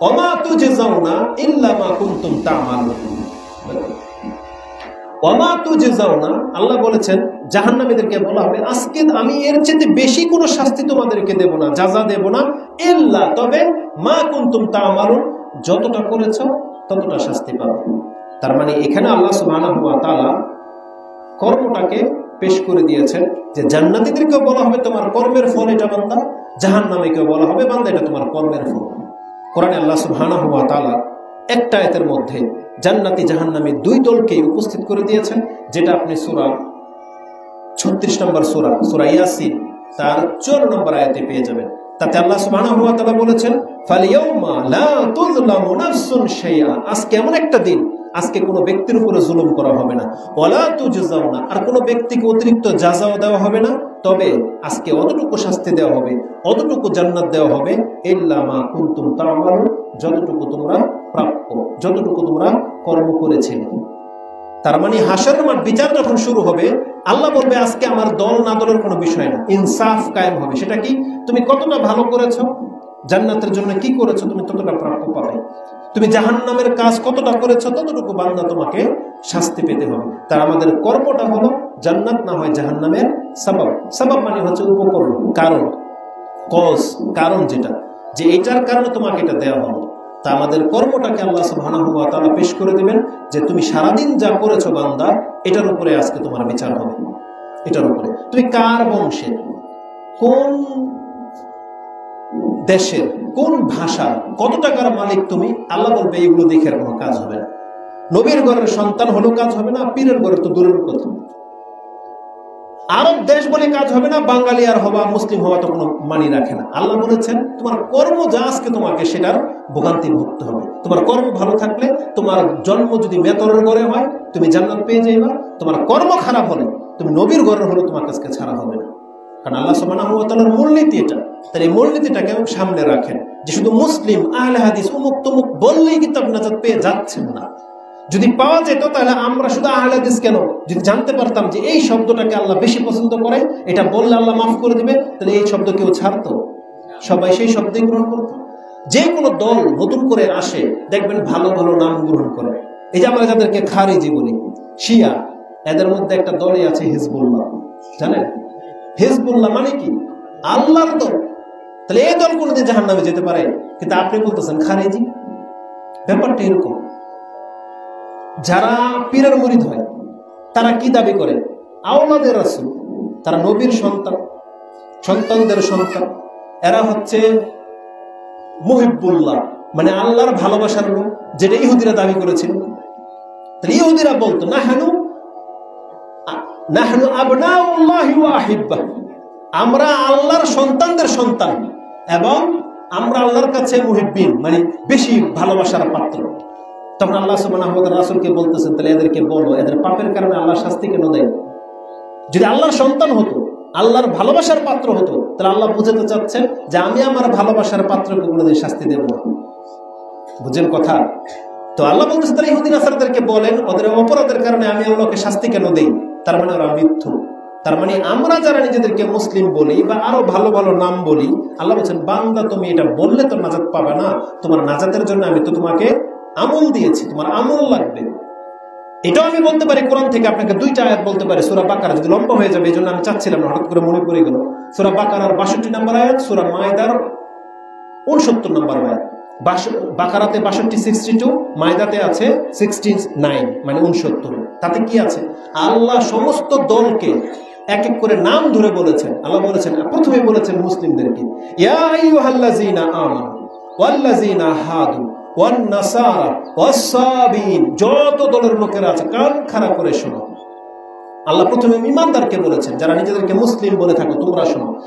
অমা তুজজাউনা ইল্লা মা কুনতুম তা'মালুন। অমা তুজজাউনা, আল্লাহ বলেছেন জাহান্নামীদেরকে বলা হবে, আজকে আমি এর চেয়ে বেশি কোনো শাস্তি তোমাদেরকে দেব না, যাজা দেব না, ইল্লা, তবে মা কুনতুম তা'মালুন, যতটা করেছ ততটা শাস্তি পাবে। তার মানে এখানে আল্লাহ তাআলা কর্মটাকে পেশ করে দিয়েছেন যে জান্নাতীদেরকেও বলা হবে তোমার কর্মের ফল এটা বান্দা, জাহান্নামীকেও বলা হবে বান্দা এটা তোমার কর্মের ফল। কোরআনে আল্লাহ সুবহানাহু ওয়া তাআলা একটা আয়াতের মধ্যে জান্নাতি জাহান্নামী দুই দলকেই উপস্থিত করে দিয়েছেন, যেটা আপনি সূরা 36 নম্বর সূরা সূরা ইয়াসিন, তার 14 নম্বর আয়াতে পেয়ে যাবেন। তাতে আল্লাহ সুবহানাহু ওয়া তাআলা বলেছেন ফালিয়াউমা লা তুযলামু নাফসুন শাইআ আজকে এমন একটা দিন, আজকে কোনো ব্যক্তির উপরে জুলুম করা হবে না। ওয়ালা তুজজাউনা আর কোনো ব্যক্তিকে অতিরিক্ত যাজাও দেওয়া হবে না। তবে আজকে অতটুকু শাস্তি দেওয়া হবে, অতটুকু জান্নাত দেওয়া হবে, ইল্লা মা কুনতুম তা'মালুন, যতটুকু তোমরা প্রাপ্য, যতটুকু তোমরা কর্ম করেছিলে। তার মানে হাসর মাঠ বিচার যখন শুরু হবে, আল্লাহ বলবে, আজকে আমার দল না দলের কোনো বিষয় না। ইনসাফ কায়েম হবে। সেটা কি? তুমি কতটা ভালো করেছ? জান্নাতের জন্য কি করেছ? তুমি ততটা প্রাপ্য পাবে। তুমি জাহান্নামের কাজ কতটা করেছ? ততটুকু বান্দা তোমাকে শাস্তি পেতে হবে। তার আমাদের কর্মটা হলো, জান্নাত না হয় জাহান্নামের সাবাব। সাবাব মানে হচ্ছে উপকরণ। কারণ কজ কারণ যেটা। যে এটার কারণে তোমাকে এটা দেওয়া হলো। তা আমাদের কর্মটাকে আল্লাহ ওয়া তাআলা পেশ করে দিবেন যে তুমি সারাদিন যা করেছ বান্দা, এটার উপরে আজকে তোমার বিচার হবে। এটার উপরে। তুমি কার বংশের? কোন দেশের? কোন ভাষা কত টাকার মালিক তুমি? আল্লাহ বলবে, এগুলো দেখে কোনো কাজ হবে না। নবীর ঘরের সন্তান হলেও কাজ হবে না, পীরের ঘরের তো দূরের কথা। আরব দেশ বলে কাজ হবে না, বাঙালি আর হবা মুসলিম হওয়া তো কোনো মানি রাখে না। আল্লাহ বলেছেন, তোমার কর্ম যা আজকে তোমাকে, সেটার ভোগান্তি ভুগতে হবে। তোমার কর্ম ভালো থাকলে তোমার জন্ম যদি মেতরের ঘরে হয়, তুমি জান্নাত পেয়ে যাইবা। তোমার কর্ম খারাপ হলে তুমি নবীর ঘরের হলে তোমার কাছে ছাড়া হবে না। কারণ আল্লাহ ওয়া মূলনীতি এটা। তাহলে এই মূলনীতিটাকে সামনে রাখেন যে শুধু মুসলিম, আহলে হাদিস, উমুক তুমুক বললেই কিন্তু আপনি নাজাত পেয়ে যাচ্ছেন না। যদি পাওয়া যেত তাহলে আমরা শুধু আহলে হাদিস কেন? যদি জানতে পারতাম যে এই শব্দটাকে আল্লাহ বেশি পছন্দ করে, এটা বললে আল্লাহ মাফ করে দিবে, তাহলে এই শব্দ কেউ ছাড়তো? সবাই সেই শব্দই গ্রহণ করতো। যে কোনো দল নতুন করে আসে, দেখবেন ভালো ভালো নাম গ্রহণ করে। এই যে আমরা যাদেরকে খারিজি বলি, শিয়া, এদের মধ্যে একটা দলই আছে হিজবুল্লাহ, জানেন? হিজবুল্লাহ মানে কি? আল্লাহর দল। তাহলে এই দল কোনোদিন জাহান নামে যেতে পারে। কিন্তু আপনি বলতেছেন খারেজি। ব্যাপারটা এরকম। যারা পীরের মরিদ হয়, তারা কি দাবি করে? আওলাদের রাসুল, তারা নবীর সন্তান, সন্তানদের সন্তান। এরা হচ্ছে মুহিবুল্লাহ মানে আল্লাহর ভালোবাসার লোক, যেটা ইহুদিরা দাবি করেছিল। তাহলে ইহুদিরা বলতো না হেনু আমরা আল্লাহর সন্তানদের সন্তান এবং আমরা আল্লাহর কাছে মুহিব্বিন মানে বেশি ভালোবাসার পাত্র। তখন আল্লাহ সুবহানাহু ওয়া বলতেছেন, তাহলে এদেরকে বলো, এদের পাপের কারণে আল্লাহ শাস্তি কেন দেয় যদি আল্লাহর সন্তান হতো আল্লাহর ভালোবাসার পাত্র হতো। তাহলে আল্লাহ বুঝাতে চাচ্ছেন যে আমি আমার ভালোবাসার পাত্রকে কোনোদিন শাস্তি দেব না। বুঝেন কথা? তো আল্লাহ বলতেছে, তাহলে ইহুদিন আসারদেরকে বলেন, ওদের অপরাধের কারণে আমি আল্লাহকে শাস্তি কেন দেই? তার মানে ওরা মিথ্যু। তার মানে আমরা যারা নিজেদেরকে মুসলিম বলি বা আরও ভালো ভালো নাম বলি, আল্লাহ বলছেন, বান্দা, তুমি এটা বললে তো নাজাত পাবে না। তোমার নাজাতের জন্য আমি তো তোমাকে আমল দিয়েছি, তোমার আমল লাগবে। এটাও আমি বলতে পারি, কোরআন থেকে আপনাকে দুইটা আয়াত বলতে পারি। সুরা বাকারা যদি লম্বা হয়ে যাবে এই জন্য আমি চাচ্ছিলাম না, হঠাৎ করে মনে পড়ে গেল। সুরা বাকারার বাষট্টি নম্বর আয়াত, সুরা মায়দার উনসত্তর নম্বর আয়াত। বাকারাতে বাষট্টি সিক্সটি টু মায়দাতে আছে সিক্সটি নাইন মানে উনসত্তর তাতে কি আছে? আল্লাহ সমস্ত দলকে এক এক করে নাম ধরে বলেছেন। আল্লাহ বলেছেন, প্রথমে বলেছেন মুসলিমদেরকে, ইয়া আইয়ুহাল্লাযীনা আমানু, ওয়াল্লাযীনা হাদু যত দলের লোকেরা আছে, কান খারাপ করে শোনো। আল্লাহ প্রথমে ইমানদারকে বলেছেন, যারা নিজেদেরকে মুসলিম বলে থাকো, তোমরা শোনো।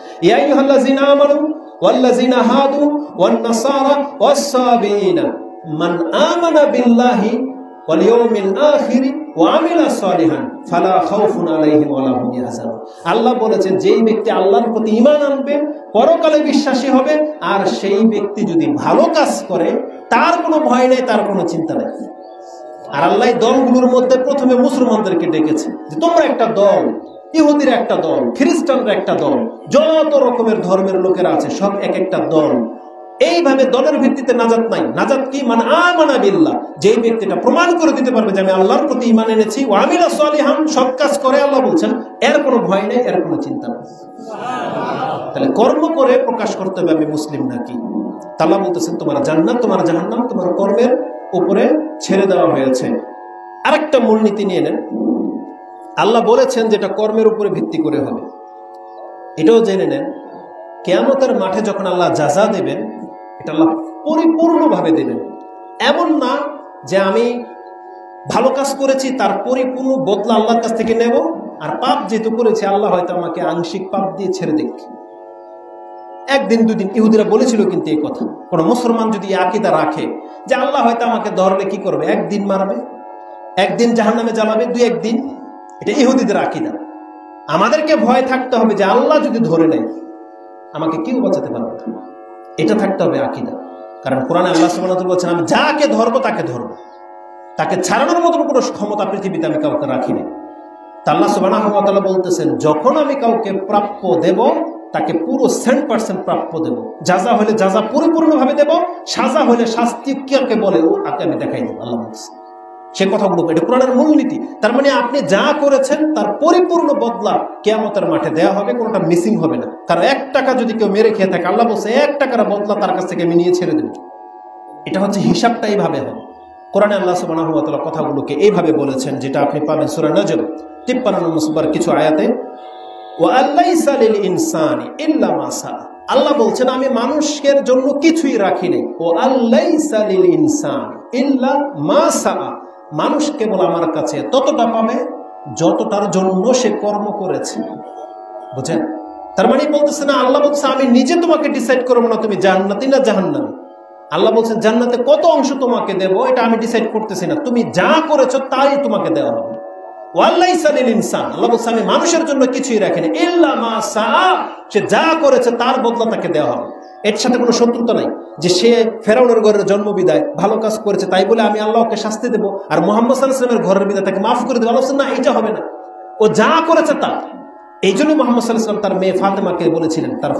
আল্লাহ বলেছেন, যেই ব্যক্তি আল্লাহর প্রতি ইমান আনবে, পরকালে বিশ্বাসী হবে, আর সেই ব্যক্তি যদি ভালো কাজ করে তার কোনো ভয় নেই, তার কোনো চিন্তা নেই। আর আল্লাহ দলগুলোর মধ্যে প্রথমে মুসলমানদেরকে ডেকেছে যে, তোমরা একটা দল, ইহুদির একটা দল, খ্রিস্টানরা একটা দল, যত রকমের ধর্মের লোকেরা আছে, সব এক একটা দল। এইভাবে দলের ভিত্তিতে নাজাত নাই। নাজাত কি? মানে আমানা বিল্লাহ। যেই ব্যক্তিটা প্রমাণ করে দিতে পারবে যে, আমি আল্লাহর প্রতি ইমান এনেছি ও আমিরা সালিহান, সব কাজ করে আল্লাহ বলছেন, এর কোনো ভয় নেই, এর কোনো চিন্তা নেই। তাহলে কর্ম করে প্রকাশ করতে হবে, আমি মুসলিম নাকি? তাল্লাহ বলতেছেন, তোমার জান্নাত, তোমার জাহান্নাম, তোমার কর্মের উপরে ছেড়ে দেওয়া হয়েছে। আরেকটা মূলনীতি নিয়ে নেন। আল্লাহ বলেছেন যেটা কর্মের উপরে ভিত্তি করে হবে। এটাও জেনে নেন, কেয়ামতের মাঠে যখন আল্লাহ যাজা দেবেন, এটা আল্লাহ পরিপূর্ণভাবে দেবেন। এমন না যে আমি ভালো কাজ করেছি, তার পরিপূর্ণ বদলা আল্লাহর কাছ থেকে নেব, আর পাপ যেহেতু করেছে, আল্লাহ হয়তো আমাকে আংশিক পাপ দিয়ে ছেড়ে দেখ একদিন, দুদিন ইহুদিরা বলেছিল কিন্তু এই কথা। কোনো মুসলমান যদি আকিদা রাখে যে আল্লাহ হয়তো আমাকে ধরলে কি করবে? একদিন মারবে, একদিন জাহান নামে জ্বালাবে, দুই একদিন। এটা ইহুদিদের আকিদা। আমাদেরকে ভয় থাকতে হবে যে আল্লাহ যদি ধরে নেয়, আমাকে কেউ বাঁচাতে পারবে না। এটা থাকতে হবে আকিদা। কারণ কোরআনে আল্লাহ সুবাহ বলছেন, আমি যাকে ধরবো তাকে ধরবো। তাকে ছাড়ানোর মতন কোনো ক্ষমতা পৃথিবীতে আমি কাউকে রাখিনি তা আল্লাহ সুবাহ বলতেছেন, যখন আমি কাউকে প্রাপ্য দেব তাকে পুরো সেন্ট পার্সেন্ট প্রাপ্য দেব। যাজা হলে যা যাজা পরিপূর্ণভাবে দেব, সাজা হলে শাস্তি কে বলে ও তাকে আমি দেখাই দেবো, আল্লাহ সে কথাগুলো এটা কোরআনের মূলনীতি তার মানে আপনি যা করেছেন, তার পরিপূর্ণ বদলা কেয়ামতের মাঠে দেওয়া হবে, কোনোটা মিসিং হবে না। কারণ এক টাকা যদি কেউ মেরে খেয়ে থাকে, আল্লাহ বলছে, এক টাকার বদলা তার কাছ থেকে আমি নিয়ে ছেড়ে দেব। এটা হচ্ছে হিসাবটা এইভাবে হবে। কোরআনে আল্লাহ সুবাহ কথাগুলোকে এইভাবে বলেছেন, যেটা আপনি পাবেন সুরা নজর তিপ্পান্ন মুসবার কিছু আয়াতে আল্লাহ বলছেন, আমি মানুষের জন্য কিছুই রাখিনি ও আল্লাহ ইনসান মাসা মানুষ কেবল আমার কাছে ততটা পাবে যতটার জন্য সে কর্ম করেছে। বুঝেন তার মানে বলতেছে না, আল্লাহ বলছে আমি নিজে তোমাকে ডিসাইড করব না, তুমি জান্নাতি না জাহান্নামি? আল্লাহ বলছেন জান্নাতে কত অংশ তোমাকে দেব, এটা আমি ডিসাইড করতেছি না। তুমি যা করেছ তাই তোমাকে দেওয়া হবে। বলছে আমি মানুষের জন্য কিছুই রাখিনি সে যা করেছে তার বদলা তাকে দেওয়া হবে। এর সাথে কোনো শত্রুতা নাই যে সে ফেরাউনের ঘরের জন্ম বিদায়, ভালো কাজ করেছে, তাই বলে আমি আল্লাহকে শাস্তি দেবো। আর মোহাম্মদ সাল্লাহামের ঘরের বিদায় তাকে মাফ করে দেবো। আল্লাহ না এটা হবে না। ও যা করেছে তা এই জন্য মোহাম্মদ সাল্লাহাম তার মেয়ে ফাতেমাকে বলেছিলেন, তার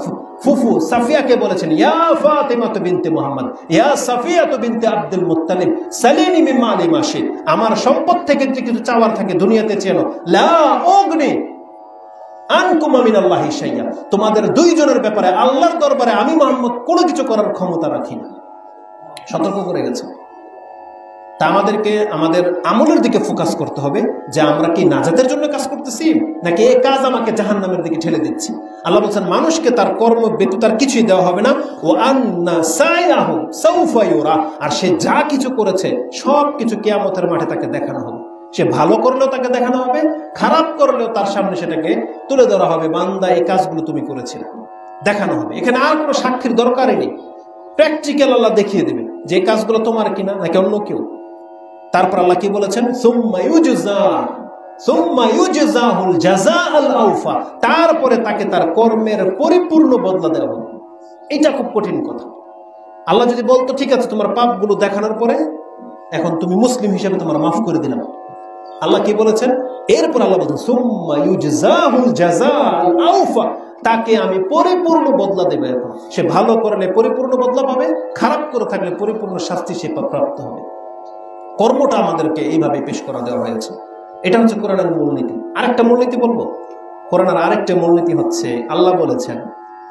ফুফু সাফিয়াকে বলেছেন, ইয়া ফাতেমা তো বিনতে মোহাম্মদ, ইয়া সাফিয়া তো বিনতে আব্দুল মুত্তালিব, সালিনি মিম্মা আলী মাসিদ আমার সম্পদ থেকে যে কিছু চাওয়ার থাকে দুনিয়াতে চেনো লা অগ্নি তোমাদের দুইজনের ব্যাপারে আল্লাহর দরবারে আমি মোহাম্মদ কোনো কিছু করার ক্ষমতা রাখি না। সতর্ক করে গেছে। তা আমাদেরকে, আমাদের আমলের দিকে ফোকাস করতে হবে যে আমরা কি নাজাতের জন্য কাজ করতেছি নাকি এই কাজ আমাকে জাহান নামের দিকে ঠেলে দিচ্ছি। আল্লাহ বলছেন, মানুষকে তার কর্ম ব্যতীত তার কিছুই দেওয়া হবে না। ও আন্না আর সে যা কিছু করেছে, সব কিছু কেয়ামতের মাঠে তাকে দেখানো হবে। সে ভালো করলেও তাকে দেখানো হবে, খারাপ করলেও তার সামনে সেটাকে তুলে ধরা হবে। বান্দা এই কাজগুলো তুমি করেছিলে, দেখানো হবে। এখানে আর কোনো সাক্ষীর দরকারই নেই। প্র্যাকটিক্যাল আল্লাহ দেখিয়ে দেবে যে কাজগুলো তোমার কিনা নাকি অন্য কেউ। তারপর আল্লাহ কি বলেছেন? তারপরে তাকে তার কর্মের পরিপূর্ণ বদলা দেওয়া হবে। এটা খুব কঠিন কথা। আল্লাহ যদি বলতো, ঠিক আছে, তোমার পাপগুলো দেখানোর পরে এখন তুমি মুসলিম হিসেবে তোমার মাফ করে দিলাম আল্লাহ কি বলেছেন? এরপর আল্লাহ আউফা। তাকে আমি পরিপূর্ণ বদলা দেবে এখন। সে ভালো করলে পরিপূর্ণ বদলা পাবে, খারাপ করে থাকলে পরিপূর্ণ শাস্তি সে প্রাপ্ত হবে। কর্মটা আমাদেরকে এইভাবে পেশ করা দেওয়া হয়েছে। এটা হচ্ছে কোরআনের মূলনীতি। আরেকটা মূলনীতি বলব? কোরআনের আরেকটা মূলনীতি হচ্ছে, আল্লাহ বলেছেন,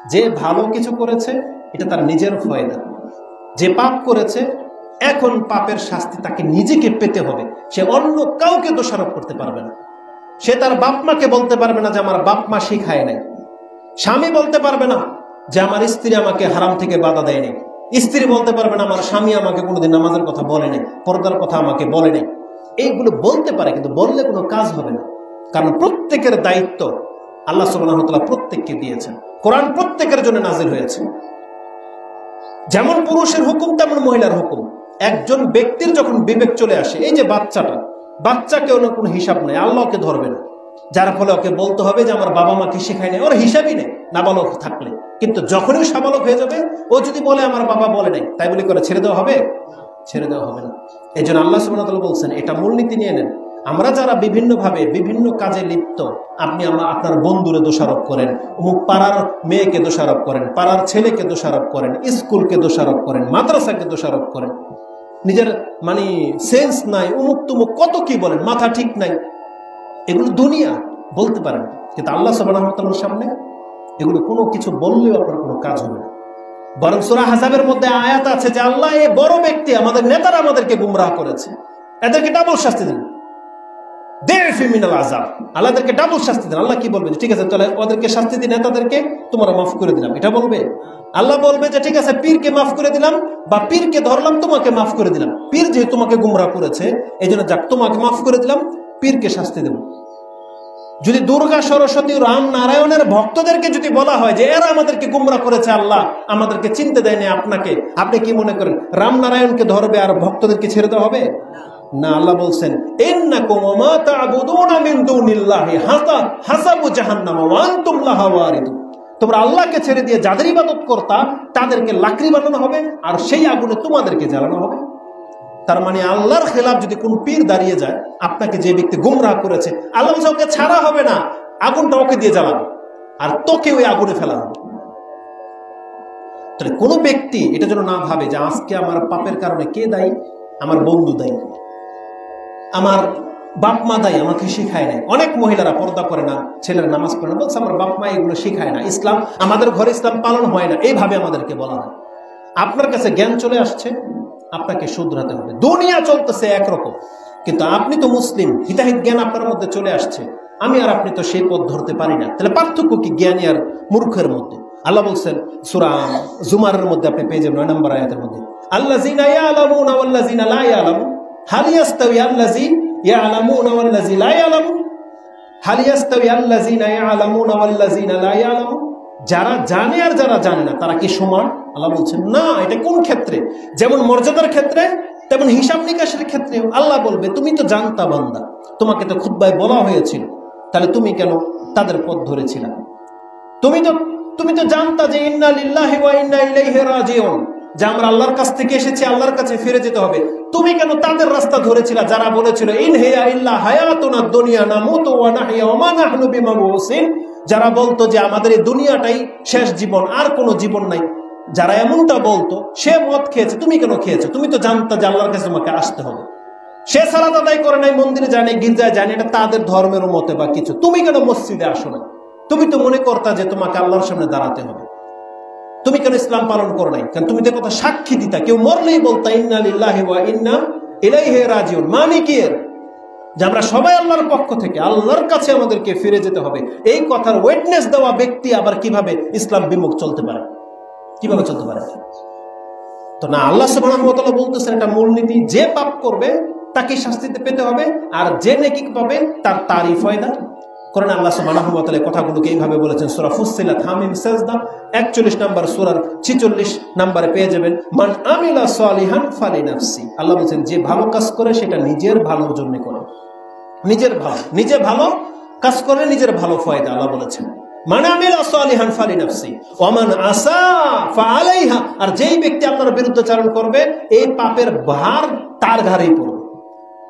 যে ভালো কিছু করেছে, এটা তার নিজের ফয়দা। যে পাপ করেছে, এখন পাপের শাস্তি তাকে নিজেকে পেতে হবে। সে অন্য কাউকে দোষারোপ করতে পারবে না। সে তার বাপ মাকে বলতে পারবে না যে আমার বাপ মা শিখায় নাই। স্বামী বলতে পারবে না যে আমার স্ত্রী আমাকে হারাম থেকে বাধা দেয়নি। স্ত্রী বলতে পারবে না, আমার স্বামী আমাকে কোনোদিন নামাজের কথা বলে নেই, পর্দার কথা আমাকে বলে নেই। এইগুলো বলতে পারে, কিন্তু বললে কোনো কাজ হবে না। কারণ প্রত্যেকের দায়িত্ব আল্লাহ সুবাহতাল্লাহ প্রত্যেককে দিয়েছেন। কোরআন প্রত্যেকের জন্য নাজির হয়েছে। যেমন পুরুষের হুকুম, তেমন মহিলার হুকুম। একজন ব্যক্তির যখন বিবেক চলে আসে, এই যে বাচ্চাটা বাচ্চাকে ওনার কোনো হিসাব নেই, আল্লাহকে ধরবে না। যার ফলে ওকে বলতে হবে যে, আমার বাবা মাকে শেখায় নেই? ওর হিসাবই নেই, নাবালক থাকলে। কিন্তু যখনই সাবালক হয়ে যাবে, ও যদি বলে, আমার বাবা বলে নাই তাই বলে করে ছেড়ে দেওয়া হবে? ছেড়ে দেওয়া হবে না। এই জন্য আল্লাহ সুবাহ বলছেন, এটা মূলনীতি নিয়ে নেন। আমরা যারা বিভিন্নভাবে বিভিন্ন কাজে লিপ্ত, আপনি আমরা আপনার বন্ধুরে দোষারোপ করেন, অমুক পাড়ার মেয়েকে দোষারোপ করেন, পাড়ার ছেলেকে দোষারোপ করেন, স্কুলকে দোষারোপ করেন, মাদ্রাসাকে দোষারোপ করেন। নিজের মানে সেন্স নাই উমুক তুমুক কত কি বলেন, মাথা ঠিক নাই। এগুলো দুনিয়া বলতে পারেন, কিন্তু আল্লাহ সাবাহ সামনে এগুলো কোনো কিছু বললেও আপনার কোনো কাজ হবে না। বরং সুরা হাসাবের মধ্যে আয়াত আছে যে আল্লাহ এই বড় ব্যক্তি আমাদের নেতারা আমাদেরকে গুমরাহ করেছে। এদেরকে ডাবল শাস্তি আল্লাহ কি বলবে? ঠিক আছে ওদেরকে শাস্তি দিন নেতাদেরকে তোমরা মাফ করে দিলাম। এটা বলবে? আল্লাহ বলবে যে ঠিক আছে, পীরকে মাফ করে দিলাম বা পীরকে ধরলাম, তোমাকে মাফ করে দিলাম। পীর যেহেতু করেছে এই জন্য যাক, তোমাকে মাফ করে দিলাম। পীরকে শাস্তি দেব। যদি দুর্গা সরস্বতী রাম নারায়ণের ভক্তদেরকে যদি বলা হয় যে এরা আমাদেরকে গুমরা করেছে আল্লাহ, আমাদেরকে চিনতে দেয়নি আপনাকে, আপনি কি মনে করেন রাম নারায়ণকে ধরবে আর ভক্তদেরকে ছেড়ে দেওয়া হবে? না, আল্লাহ বলছেন তোমরা আল্লাহকে ছেড়ে দিয়ে যাদের ইবাদত করতা, তাদেরকে লাকড়ি বানানো হবে আর সেই আগুনে তোমাদেরকে জ্বালানো হবে। তার মানে আল্লাহর খেলাফ যদি কোন পীর দাঁড়িয়ে যায়, আপনাকে যে ব্যক্তি গুমরাহ করেছে, আল্লাহ ওকে ছাড়া হবে না, আগুনটা ওকে দিয়ে জ্বালানো, আর তোকে ওই আগুনে ফেলা হবে তাহলে কোনো ব্যক্তি এটা যেন না ভাবে যে, আজকে আমার পাপের কারণে কে দায়ী? আমার বন্ধু দায়ী। আমার বাপ মা দায়ী, আমাকে শিখায় না অনেক মহিলারা পর্দা করে না, ছেলেরা নামাজ পড়ে না, বলছে, আমার বাপ মা এগুলো শিখায় না। ইসলাম, আমাদের ঘরে ইসলাম পালন হয় না। এইভাবে আমাদেরকে বলা হয়। আপনার কাছে জ্ঞান চলে আসছে? আপনাকে শুধরাতে হবে। দুনিয়া চলতেছে একরকম। কিন্তু আপনি তো মুসলিম, হিতাহিত জ্ঞান আপনার মধ্যে চলে আসছে। আমি আর আপনি তো সেই পথ ধরতে পারি না। তাহলে পার্থক্য কি জ্ঞানী আর মূর্খের মধ্যে? আল্লাহ বলছেন, সুরা জুমারের মধ্যে আপনি পেয়ে যাবেন, নয় নম্বর আয়াতের মধ্যে। আল্লাহ জিনা আলামুন আল্লাহ জিনা লা ইয়ালামুন। হাল ইয়াস্তাবি আল্লাযী ইয়ালামুন ওয়াল্লাযী লা ইয়ালামুন। হাল ইয়াস্তাবি আল্লাযীনা ইয়ালামুন ওয়াল্লাযীনা লা ইয়ালামুন। যারা জানে আর যারা জানে না, তারা কি সমান? আল্লাহ বলছেন, না, এটা কোন ক্ষেত্রে? যেমন মর্যাদার ক্ষেত্রে, তেমন হিসাব নিকাশের ক্ষেত্রে আল্লাহ বলবে, তুমি তো জানতা বান্দা, তোমাকে তো খুদ্ায় বলা হয়েছিল, তাহলে তুমি কেন তাদের পথ ধরেছিল? তুমি তো তুমি তো জানতা যে ইন্না লিল্লাহি যে আমরা আল্লাহর কাছ থেকে এসেছি, আল্লাহর কাছে ফিরে যেতে হবে। তুমি কেন তাদের রাস্তা ধরেছিল? যারা বলেছিল, ইন হেয়া ইল্লা হায়াতুনা দুনিয়া নামুতু ওয়া নাহইয়া ওয়া মা নাহনু বিমাবুসিন যারা বলতো যে আমাদের এই দুনিয়াটাই শেষ জীবন, আর কোনো জীবন নাই। যারা এমনটা বলতো, সে মদ খেয়েছে, তুমি কেন খেয়েছো? তুমি তো জানতা যে আল্লাহর কাছে তোমাকে আসতে হবে। সে সালাদ আদায় করে নাই, মন্দিরে জানে গির্জায় জানে এটা তাদের ধর্মের মতে বা কিছু। তুমি কেন মসজিদে আসো না তুমি তো মনে করতা যে তোমাকে আল্লাহর সামনে দাঁড়াতে হবে। তুমি কেন ইসলাম পালন করো নাই? কারণ তুমি তো কথা সাক্ষী দিতা, কেউ মরলেই বলতা, ইন্না লিল্লাহি ইন্না এলাই হে রাজিউন। মানে কি যে আমরা সবাই আল্লাহর পক্ষ থেকে, আল্লাহর কাছে আমাদেরকে ফিরে যেতে হবে। এই কথার ওয়েটনেস দেওয়া ব্যক্তি আবার কীভাবে ইসলাম বিমুখ চলতে পারে? কীভাবে চলতে পারে? তো না, আল্লাহ সুবাহ বলতেছেন, এটা মূলনীতি, যে পাপ করবে তাকে শাস্তিতে পেতে হবে, আর যে নেকি পাবে তার তারই ফয়দা। করেন আল্লাহ সুবাহ কথাগুলোকে এইভাবে বলেছেন, সুরা ফুসিলা একচল্লিশ নাম্বার সুরার ছিচল্লিশ নাম্বারে পেয়ে যাবেন, মান আমিলা সালিহান ফালি নাফসি। আল্লাহ বলছেন, যে ভালো কাজ করে সেটা নিজের ভালোর জন্য করে। নিজের ভালো, নিজে ভালো কাজ করে নিজের ভালো ফয়দা, আল্লাহ বলেছেন। আর যেই ব্যক্তি আল্লাহর বিরুদ্ধে চারণ করবে, এই পাপের ভার তার ঘাড়েই পড়বে।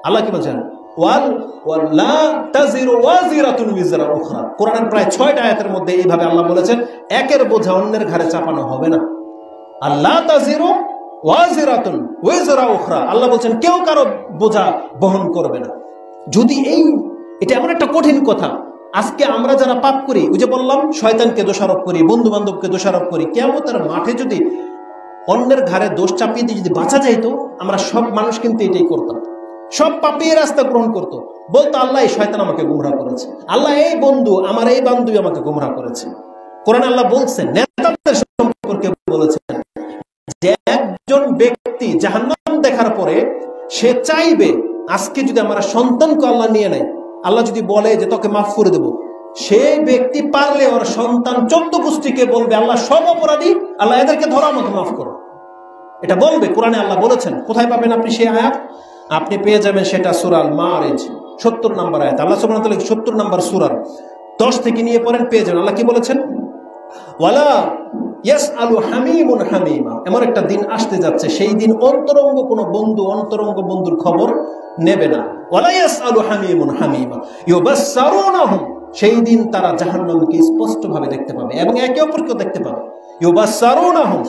আল্লাহ কি বলছেন? কেউ যদি এই, এটা এমন একটা কঠিন কথা। আজকে আমরা যারা পাপ করি, ওই যে বললাম, শয়তানকে দোষারোপ করি বন্ধু বান্ধবকে দোষারোপ করি কেমন তার মাঠে যদি অন্যের ঘাড়ে দোষ চাপিয়ে দিয়ে যদি বাঁচা যাইতো, আমরা সব মানুষ কিন্তু এটাই করতাম। সব পাপিয়ে রাস্তা গ্রহণ করতো। বলতো, আল্লাহ এই শয়তান আমাকে গুমরা করেছে। আল্লাহ এই বন্ধু, আমার এই বান্ধবী আমাকে গুমরা করেছে। কোরআন আল্লাহ বলছেন, নেতাদের সম্পর্কে বলেছেন যে একজন ব্যক্তি জাহান্নাম দেখার পরে সে চাইবে, আজকে যদি আমার সন্তানকে আল্লাহ নিয়ে নেয়, আল্লাহ যদি বলে যে তোকে মাফ করে দেব। সেই ব্যক্তি পারলে ওর সন্তান চোদ্দ গোষ্ঠীকে বলবে, আল্লাহ সব অপরাধী, আল্লাহ এদেরকে ধরো, আমাকে মাফ করো। এটা বলবে, কোরআনে আল্লাহ বলেছেন। কোথায় পাবেন আপনি সেই আয়াত? আপনি পেয়ে যাবেন সেটা সুরাল মারেজ সত্তর নাম্বার আয়াত। আল্লাহ সুবাহ সত্তর নাম্বার সুরাল দশ থেকে নিয়ে পড়েন, পেয়ে যাবেন। আল্লাহ কি বলেছেন? ওয়ালা ইয়াস আলু হামিমুন হামিমা। এমন একটা দিন আসতে যাচ্ছে, সেই দিন অন্তরঙ্গ কোনো বন্ধু, অন্তরঙ্গ বন্ধুর খবর নেবে না। ওয়ালা ইয়াস আলু হামিমুন হামিমা। ইউবাসসারুনাহুম। সেই দিন তারা জাহান্নামকে স্পষ্টভাবে দেখতে পাবে এবং একে অপরকেও দেখতে পাবে। ইউবাসসারুনাহুম।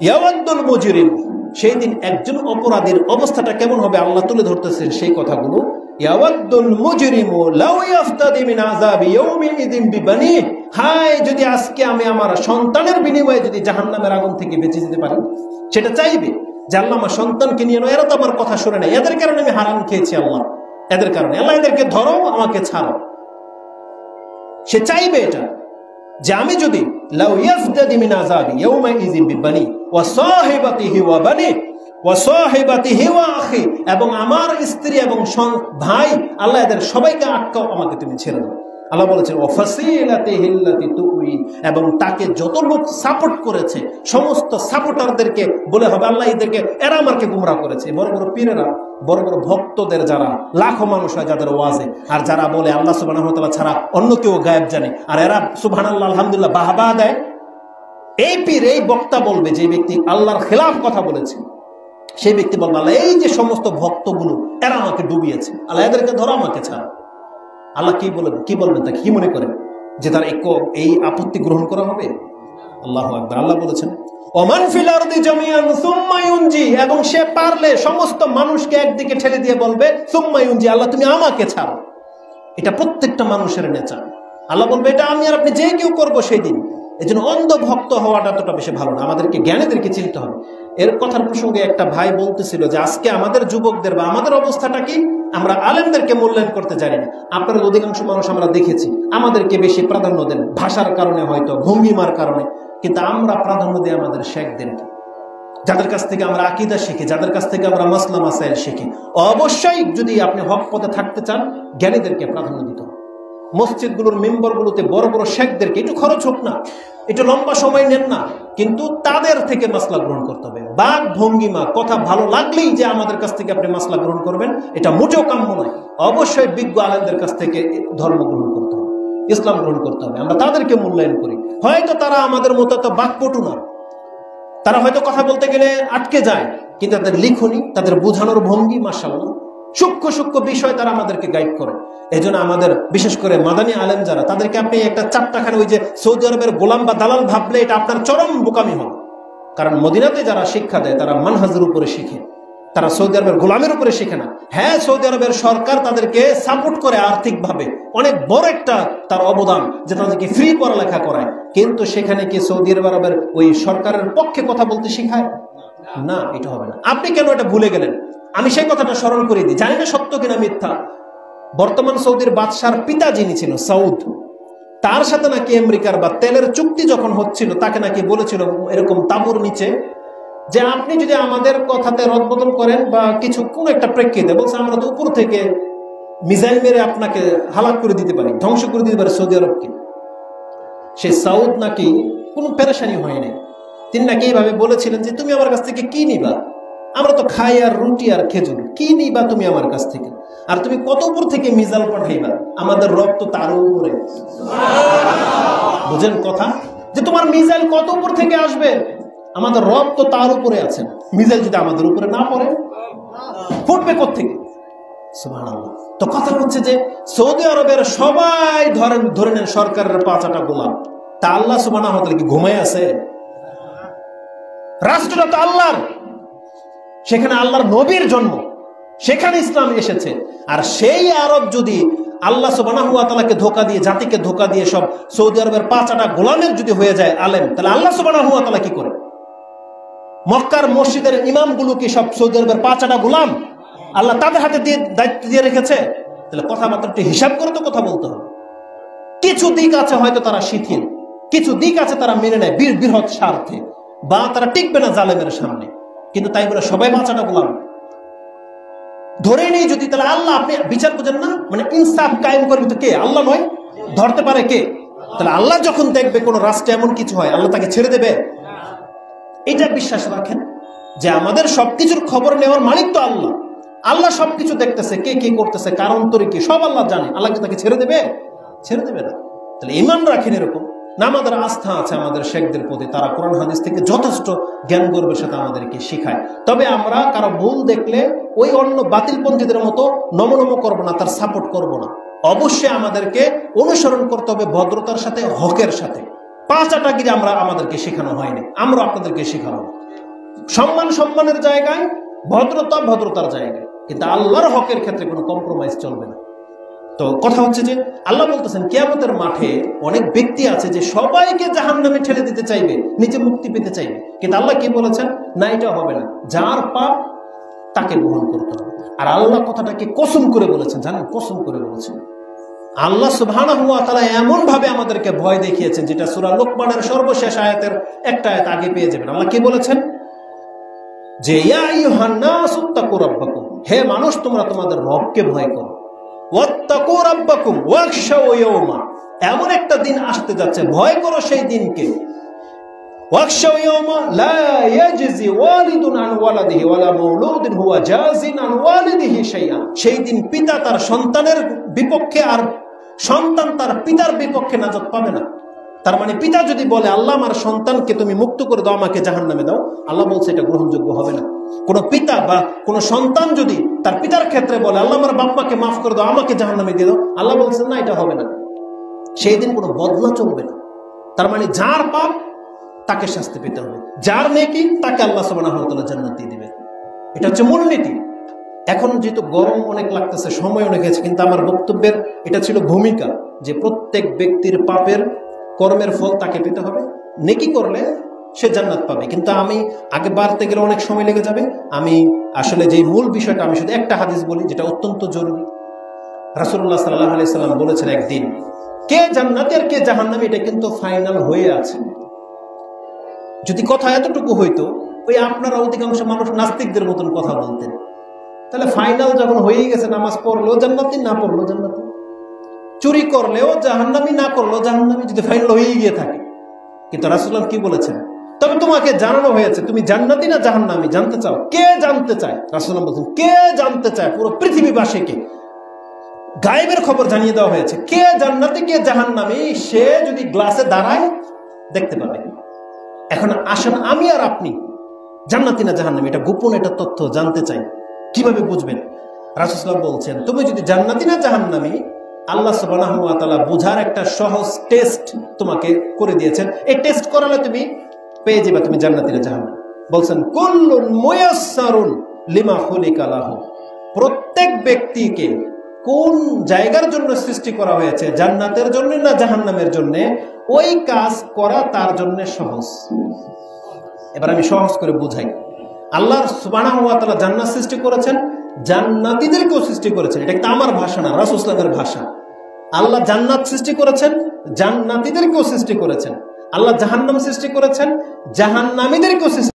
ইয়াওয়াদ্দুল মুজরিম। সেই দিন একজন অপরাধীর অবস্থাটা কেমন হবে আল্লাহ তুলে ধরতেছেন সেই কথাগুলো। হায়, যদি আজকে আমি আমার সন্তানের বিনিময়ে যদি জাহান্নামের আগুন থেকে বেঁচে যেতে পারি, সেটা চাইবে? যে আল্লাহ আমার সন্তানকে নিয়ে নয়, এরা তো আমার কথা শুনে না এদের কারণে আমি হারাম খেয়েছি আল্লাহ। এদের কারণে। আল্লাহ এদেরকে ধরো, আমাকে ছাড়ো। সে চাইবে এটা। যে আমি যদি এবং আমার স্ত্রী এবং ভাই, আল্লাহ এদের সবাইকে আটকাও, আমাকে তুমি ছেড়ে দাও। আল্লাহ বলেছেন এবং তাকে যত লোক সাপোর্ট করেছে, সমস্ত সাপোর্টারদেরকে বলে হবে, আল্লাহ এদেরকে, এরা আমাকে গুমরা করেছে। বড় বড় পীরেরা, বড় বড় ভক্তদের যারা, লাখো মানুষ হয় যাদের ওয়াজে, আর যারা বলে, আল্লাহ সুবাহ ছাড়া অন্য কেউ গায়েব জানে। আর এরা সুবাহ আল্লাহ আলহামদুলিল্লাহ, বাহবা দেয়। এই পীর, এই বক্তা বলবে, যে ব্যক্তি আল্লাহর খেলাফ কথা বলেছে, সেই ব্যক্তি বলবে, আল্লাহ, এই যে সমস্ত ভক্তগুলো, এরা আমাকে ডুবিয়েছে। আল্লাহ, এদেরকে ধরো আমাকে ছাড়া। আল্লাহ কি বলবেন কি বলবেন তাকে? কি মনে করেন? যে তার এক এই আপত্তি গ্রহণ করা হবে? আল্লাহ আকবর। আল্লাহ বলেছেন, ওমান সুম্মায়ুনজি এবং সে পারলে সমস্ত মানুষকে একদিকে ঠেলে দিয়ে বলবে সুম্মায়ুনজি আল্লাহ, তুমি আমাকে ছাড়ো। এটা প্রত্যেকটা মানুষের নেচা আল্লাহ বলবে, এটা আমি আর আপনি যে কেউ করব সেই দিন এই জন্য অন্ধ ভক্ত হওয়াটা এতটা বেশি ভালো না। আমাদেরকে, জ্ঞানীদেরকে চিনতে হবে। এর কথার প্রসঙ্গে একটা ভাই বলতেছিল যে, আজকে আমাদের যুবকদের বা আমাদের অবস্থাটা কি? আমরা আলেমদেরকে মূল্যায়ন করতে জানি না। আপনার অধিকাংশ মানুষ আমরা দেখেছি। আমাদেরকে বেশি প্রাধান্য দেন। ভাষার কারণে হয়তো, ভঙ্গিমার কারণে। কিন্তু আমরা প্রাধান্য দিই আমাদের শেখদেরকে। যাদের কাছ থেকে আমরা আকিদা শিখি, যাদের কাছ থেকে আমরা মাসলা, মাসাইল শিখি। অবশ্যই যদি আপনি হক পথে থাকতে চান, জ্ঞানীদেরকে প্রাধান্য দিতে হবে। মসজিদগুলোর মেম্বারগুলোতে বড় বড় শেখদেরকে, একটু খরচ হোক না, একটু লম্বা সময় নেন না, কিন্তু তাদের থেকে মাসলা গ্রহণ করতে হবে। বাঘ ভঙ্গিমা কথা ভালো লাগলেই যে আমাদের কাছ থেকে আপনি মাসলা গ্রহণ করবেন, এটা মোটেও কাম্য নয়। অবশ্যই বিজ্ঞ আলেমদের কাছ থেকে ধর্ম গ্রহণ করতে হবে, ইসলাম গ্রহণ করতে হবে, আমরা তাদেরকে মূল্যায়ন করি। হয়তো তারা আমাদের মতো তো বাকপটু না। তারা হয়তো কথা বলতে গেলে আটকে যায়, কিন্তু তাদের লিখনি, তাদের বোঝানোর ভঙ্গি মাসাল্লাহ সূক্ষ্ম সূক্ষ্ম বিষয় তারা আমাদেরকে গাইড করে। এই আমাদের, বিশেষ করে মাদানী আলেম যারা, তাদেরকে আপনি একটা চারটাখানে ওই যে সৌদি আরবের গোলাম বা দালাল ভাবলে এটা আপনার চরম বোকামি হবে। কারণ মদিনাতে যারা শিক্ষা দেয়, তারা মানহাজের উপরে শিখে। তারা সৌদি আরবের গোলামের উপরে শিখে না। হ্যাঁ সৌদি আরবের সরকার তাদেরকে সাপোর্ট করে আর্থিকভাবে। অনেক বড় একটা তার অবদান যে তাদেরকে ফ্রি পড়ালেখা করায়। কিন্তু সেখানে কি সৌদি আরবের ওই সরকারের পক্ষে কথা বলতে শিখায়? না, এটা হবে না। আপনি কেন এটা ভুলে গেলেন? আমি সেই কথাটা স্মরণ করে দিই। জানি না সত্য কিনা মিথ্যা। বর্তমান সৌদির বাদশার পিতা যিনি ছিল সৌদ তার সাথে নাকি আমেরিকার বা তেলের চুক্তি যখন হচ্ছিল, তাকে নাকি বলেছিল এরকম তাবুর নিচে যে আপনি যদি আমাদের কথাতে রদবদল করেন বা কিছু, কোন একটা প্রেক্ষিতে বলছে, আমরা তো উপর থেকে মিসাইল মেরে আপনাকে হালাক করে দিতে পারি, ধ্বংস করে দিতে পারি সৌদি আরবকে। সে সাউদ নাকি কোনো পেরেশানি হয় নাই। তিনি নাকি এইভাবে বলেছিলেন যে, তুমি আমার কাছ থেকে কি নিবা? আমরা তো খাই আর রুটি আর খেজুর, কি নিবা তুমি আমার কাছ থেকে? আর তুমি কত উপর থেকে মিজাল পাঠাইবা? আমাদের রক্ত তার উপরে। বুঝেন কথা? যে তোমার মিজাইল কত উপর থেকে আসবে? আমাদের রব তো তার উপরে আছেন। মিজাইল যদি আমাদের উপরে না পড়ে, ফুটবে কোথেকে তো কথা হচ্ছে যে সৌদি আরবের সবাই ধরেন, ধরে নেন সরকারের পাঁচাটা গোলাম। তা আল্লাহ সুবানা কি ঘুমায় আছে? রাষ্ট্রটা তো আল্লাহর। সেখানে আল্লাহর নবীর জন্ম। সেখানে ইসলাম এসেছে। আর সেই আরব যদি আল্লাহ সুবানাহুয়াতালাকে ধোকা দিয়ে, জাতিকে ধোকা দিয়ে সব সৌদি আরবের পাঁচাটা গোলামের যদি হয়ে যায় আলেম, তাহলে আল্লাহ সুবানাহুয়াতালা কি করে? মক্কার মসজিদের ইমামগুলো কি সব সৌদি আরবের পাঁচাটা গোলাম? আল্লাহ তাদের হাতে দিয়ে দায়িত্ব দিয়ে রেখেছে? তাহলে কথাবার্তা একটু হিসাব করে তো কথা বলতে হবে। কিছু দিক আছে হয়তো তারা শিথিল, কিছু দিক আছে তারা মেনে নেয় বীর বৃহৎ স্বার্থে, বা তারা টিকবে না জালেমের সামনে। কিন্তু তাই বলে সবাই বাঁচাটা গোলাম। ধরে নেই যদি তাহলে আল্লাহ আপনি বিচার করছেন না? মানে ইনসাফ কায়েম করবে তো কে? আল্লাহ নয়। ধরতে পারে কে? তাহলে আল্লাহ যখন দেখবে কোনো রাষ্ট্রে এমন কিছু হয়, আল্লাহ তাকে ছেড়ে দেবে। এটা বিশ্বাস রাখেন যে আমাদের সবকিছুর খবর নেওয়ার মালিক তো আল্লাহ। আল্লাহ সবকিছু দেখতেছে, কে কে করতেছে কার অন্তরে কি, সব আল্লাহ জানে। আল্লাহ তাকে ছেড়ে দেবে? ছেড়ে দেবে না। তাহলে ইমান রাখেন এরকম। না আমাদের আস্থা আছে, আমাদের শেখদের প্রতি। তারা কোরআন, হাদিস থেকে যথেষ্ট জ্ঞান গর্বের সাথে আমাদেরকে শিখায়। তবে আমরা কারও ভুল দেখলে ওই অন্য বাতিলপন্থীদের মতো নমনম করব না, তার সাপোর্ট করব না। অবশ্যই আমাদেরকে অনুসরণ করতে হবে ভদ্রতার সাথে, হকের সাথে। পাঁচাটা গিয়ে আমরা আমাদেরকে শেখানো হয়নি, আমরা আপনাদেরকে শেখানো সম্মান সম্মানের জায়গায়, ভদ্রতা ভদ্রতার জায়গায়। কিন্তু আল্লাহর হকের ক্ষেত্রে কোনো কম্প্রোমাইজ চলবে না। তো কথা হচ্ছে যে আল্লাহ বলতেছেন, কেয়ামতের মাঠে অনেক ব্যক্তি আছে যে সবাইকে জাহান নামে ঠেলে দিতে চাইবে, নিচে মুক্তি পেতে চাইবে। কিন্তু আল্লাহ কি বলেছেন? না এটা হবে না। যার পাপ, তাকে গ্রহণ করতে হবে। আর আল্লাহ কথাটাকে কসম করে বলেছেন, জানেন? কসম করে বলেছেন। আল্লাহ সুবহানা হুয়া তালা এমন ভাবে আমাদেরকে ভয় দেখিয়েছেন, যেটা সুরা লোকমানের সর্বশেষ আয়াতের একটা আয়াত আগে পেয়ে যাবেন। আল্লাহ কি বলেছেন? যে হে মানুষ, তোমরা তোমাদের রবকে ভয় করো। এমন একটা দিন আসতে যাচ্ছে, ভয় করো সেই দিনকে। সেই দিন পিতা তার সন্তানের বিপক্ষে আর সন্তান তার পিতার বিপক্ষে নাজত পাবে না। তার মানে পিতা যদি বলে, আল্লাহ আমার সন্তানকে তুমি মুক্ত করে দাও, আমাকে জাহান নামে দাও, আল্লাহ বলছে, এটা গ্রহণযোগ্য হবে না। কোনো পিতা বা কোনো সন্তান যদি তার পিতার ক্ষেত্রে বলে, আল্লাহ আমার বাপ্পাকে মাফ করে দাও, আমাকে জাহান নামে দিয়ে দাও, আল্লাহ বলছেন, না, এটা হবে না। সেই দিন কোনো বদলা চলবে না। তার মানে যার পাপ, তাকে শাস্তি পেতে হবে। যার নেকি, তাকে আল্লাহ সবানা জান্নাত দিয়ে দিবে। এটা হচ্ছে মূলনীতি এখন যেহেতু গরম অনেক লাগতেছে সময় অনেক হয়েছে কিন্তু আমার বক্তব্যের এটা ছিল ভূমিকা যে প্রত্যেক ব্যক্তির পাপের কর্মের ফল তাকে পেতে হবে। নেকি করলে সে জান্নাত পাবে। কিন্তু আমি আগে বাড়তে গেলে অনেক সময় লেগে যাবে। আমি আসলে যে মূল বিষয়টা আমি শুধু একটা হাদিস বলি, যেটা অত্যন্ত জরুরি। রাসুল্লাহ সাল্লাহ আলি সাল্লাম বলেছেন একদিন, কে জান্নাতি আর কে জাহান্নামি? এটা কিন্তু ফাইনাল হয়ে আছে। যদি কথা এতটুকু হইতো, ওই আপনারা অধিকাংশ মানুষ নাস্তিকদের মতন কথা বলতেন। তাহলে ফাইনাল যখন হয়েই গেছে, নামাজ পড়ল জান্নাতি, না পড়ল জান্নাতি। চুরি করলেও জাহান্নামি না করলেও জাহান্নামি যদি ফাইনাল হয়েই গিয়ে থাকে। কিন্তু রাসুল্লাহ কি বলেছেন? তবে তোমাকে জানানো হয়েছে, তুমি জান্নাতি না জাহান্নামি? জানতে চাও? কে জানতে চায়? রাসুল্লাহ বলছেন, কে জানতে চায়? পুরো পৃথিবীবাসীকে। গায়েবের খবর জানিয়ে দেওয়া হয়েছে, কে জান্নাতি, কে জাহান্নামি? সে যদি গ্লাসে দাঁড়ায়, দেখতে পাবে। এখন আসেন আমি আর আপনি। জান্নাতি না জাহান্নামি? এটা গোপন এটা তথ্য, জানতে চাই। কীভাবে বুঝবেন? রাসুসলাম বলছেন, তুমি যদি জান্নাতি না জাহান্নামি আল্লাহ সুবাহ বুঝার একটা সহজ টেস্ট তোমাকে করে দিয়েছেন। এই টেস্ট করালে তুমি পেয়ে যাবে, তুমি জান্নাতি না জাহান্নামি। বলছেন, কুল্লুন মুয়াসসারুন লিমা খুলিকালাহ প্রত্যেক ব্যক্তিকে কোন জায়গার জন্য সৃষ্টি করা হয়েছে, জান্নাতের জন্য না জাহান্নামের জন্য? ওই কাজ করা তার জন্য সহজ। এবার আমি সহজ করে বুঝাই। আল্লাহর ওয়া জান্নাত সৃষ্টি করেছেন জান্নাতীদেরকেও সৃষ্টি করেছেন। এটা কিন্তু আমার ভাষা না রাসুসলামের ভাষা। আল্লাহ জান্নাত সৃষ্টি করেছেন জান্নাতিদেরকেও সৃষ্টি করেছেন। আল্লাহ জাহান্নাম সৃষ্টি করেছেন জাহান্নামীদেরকেও সৃষ্টি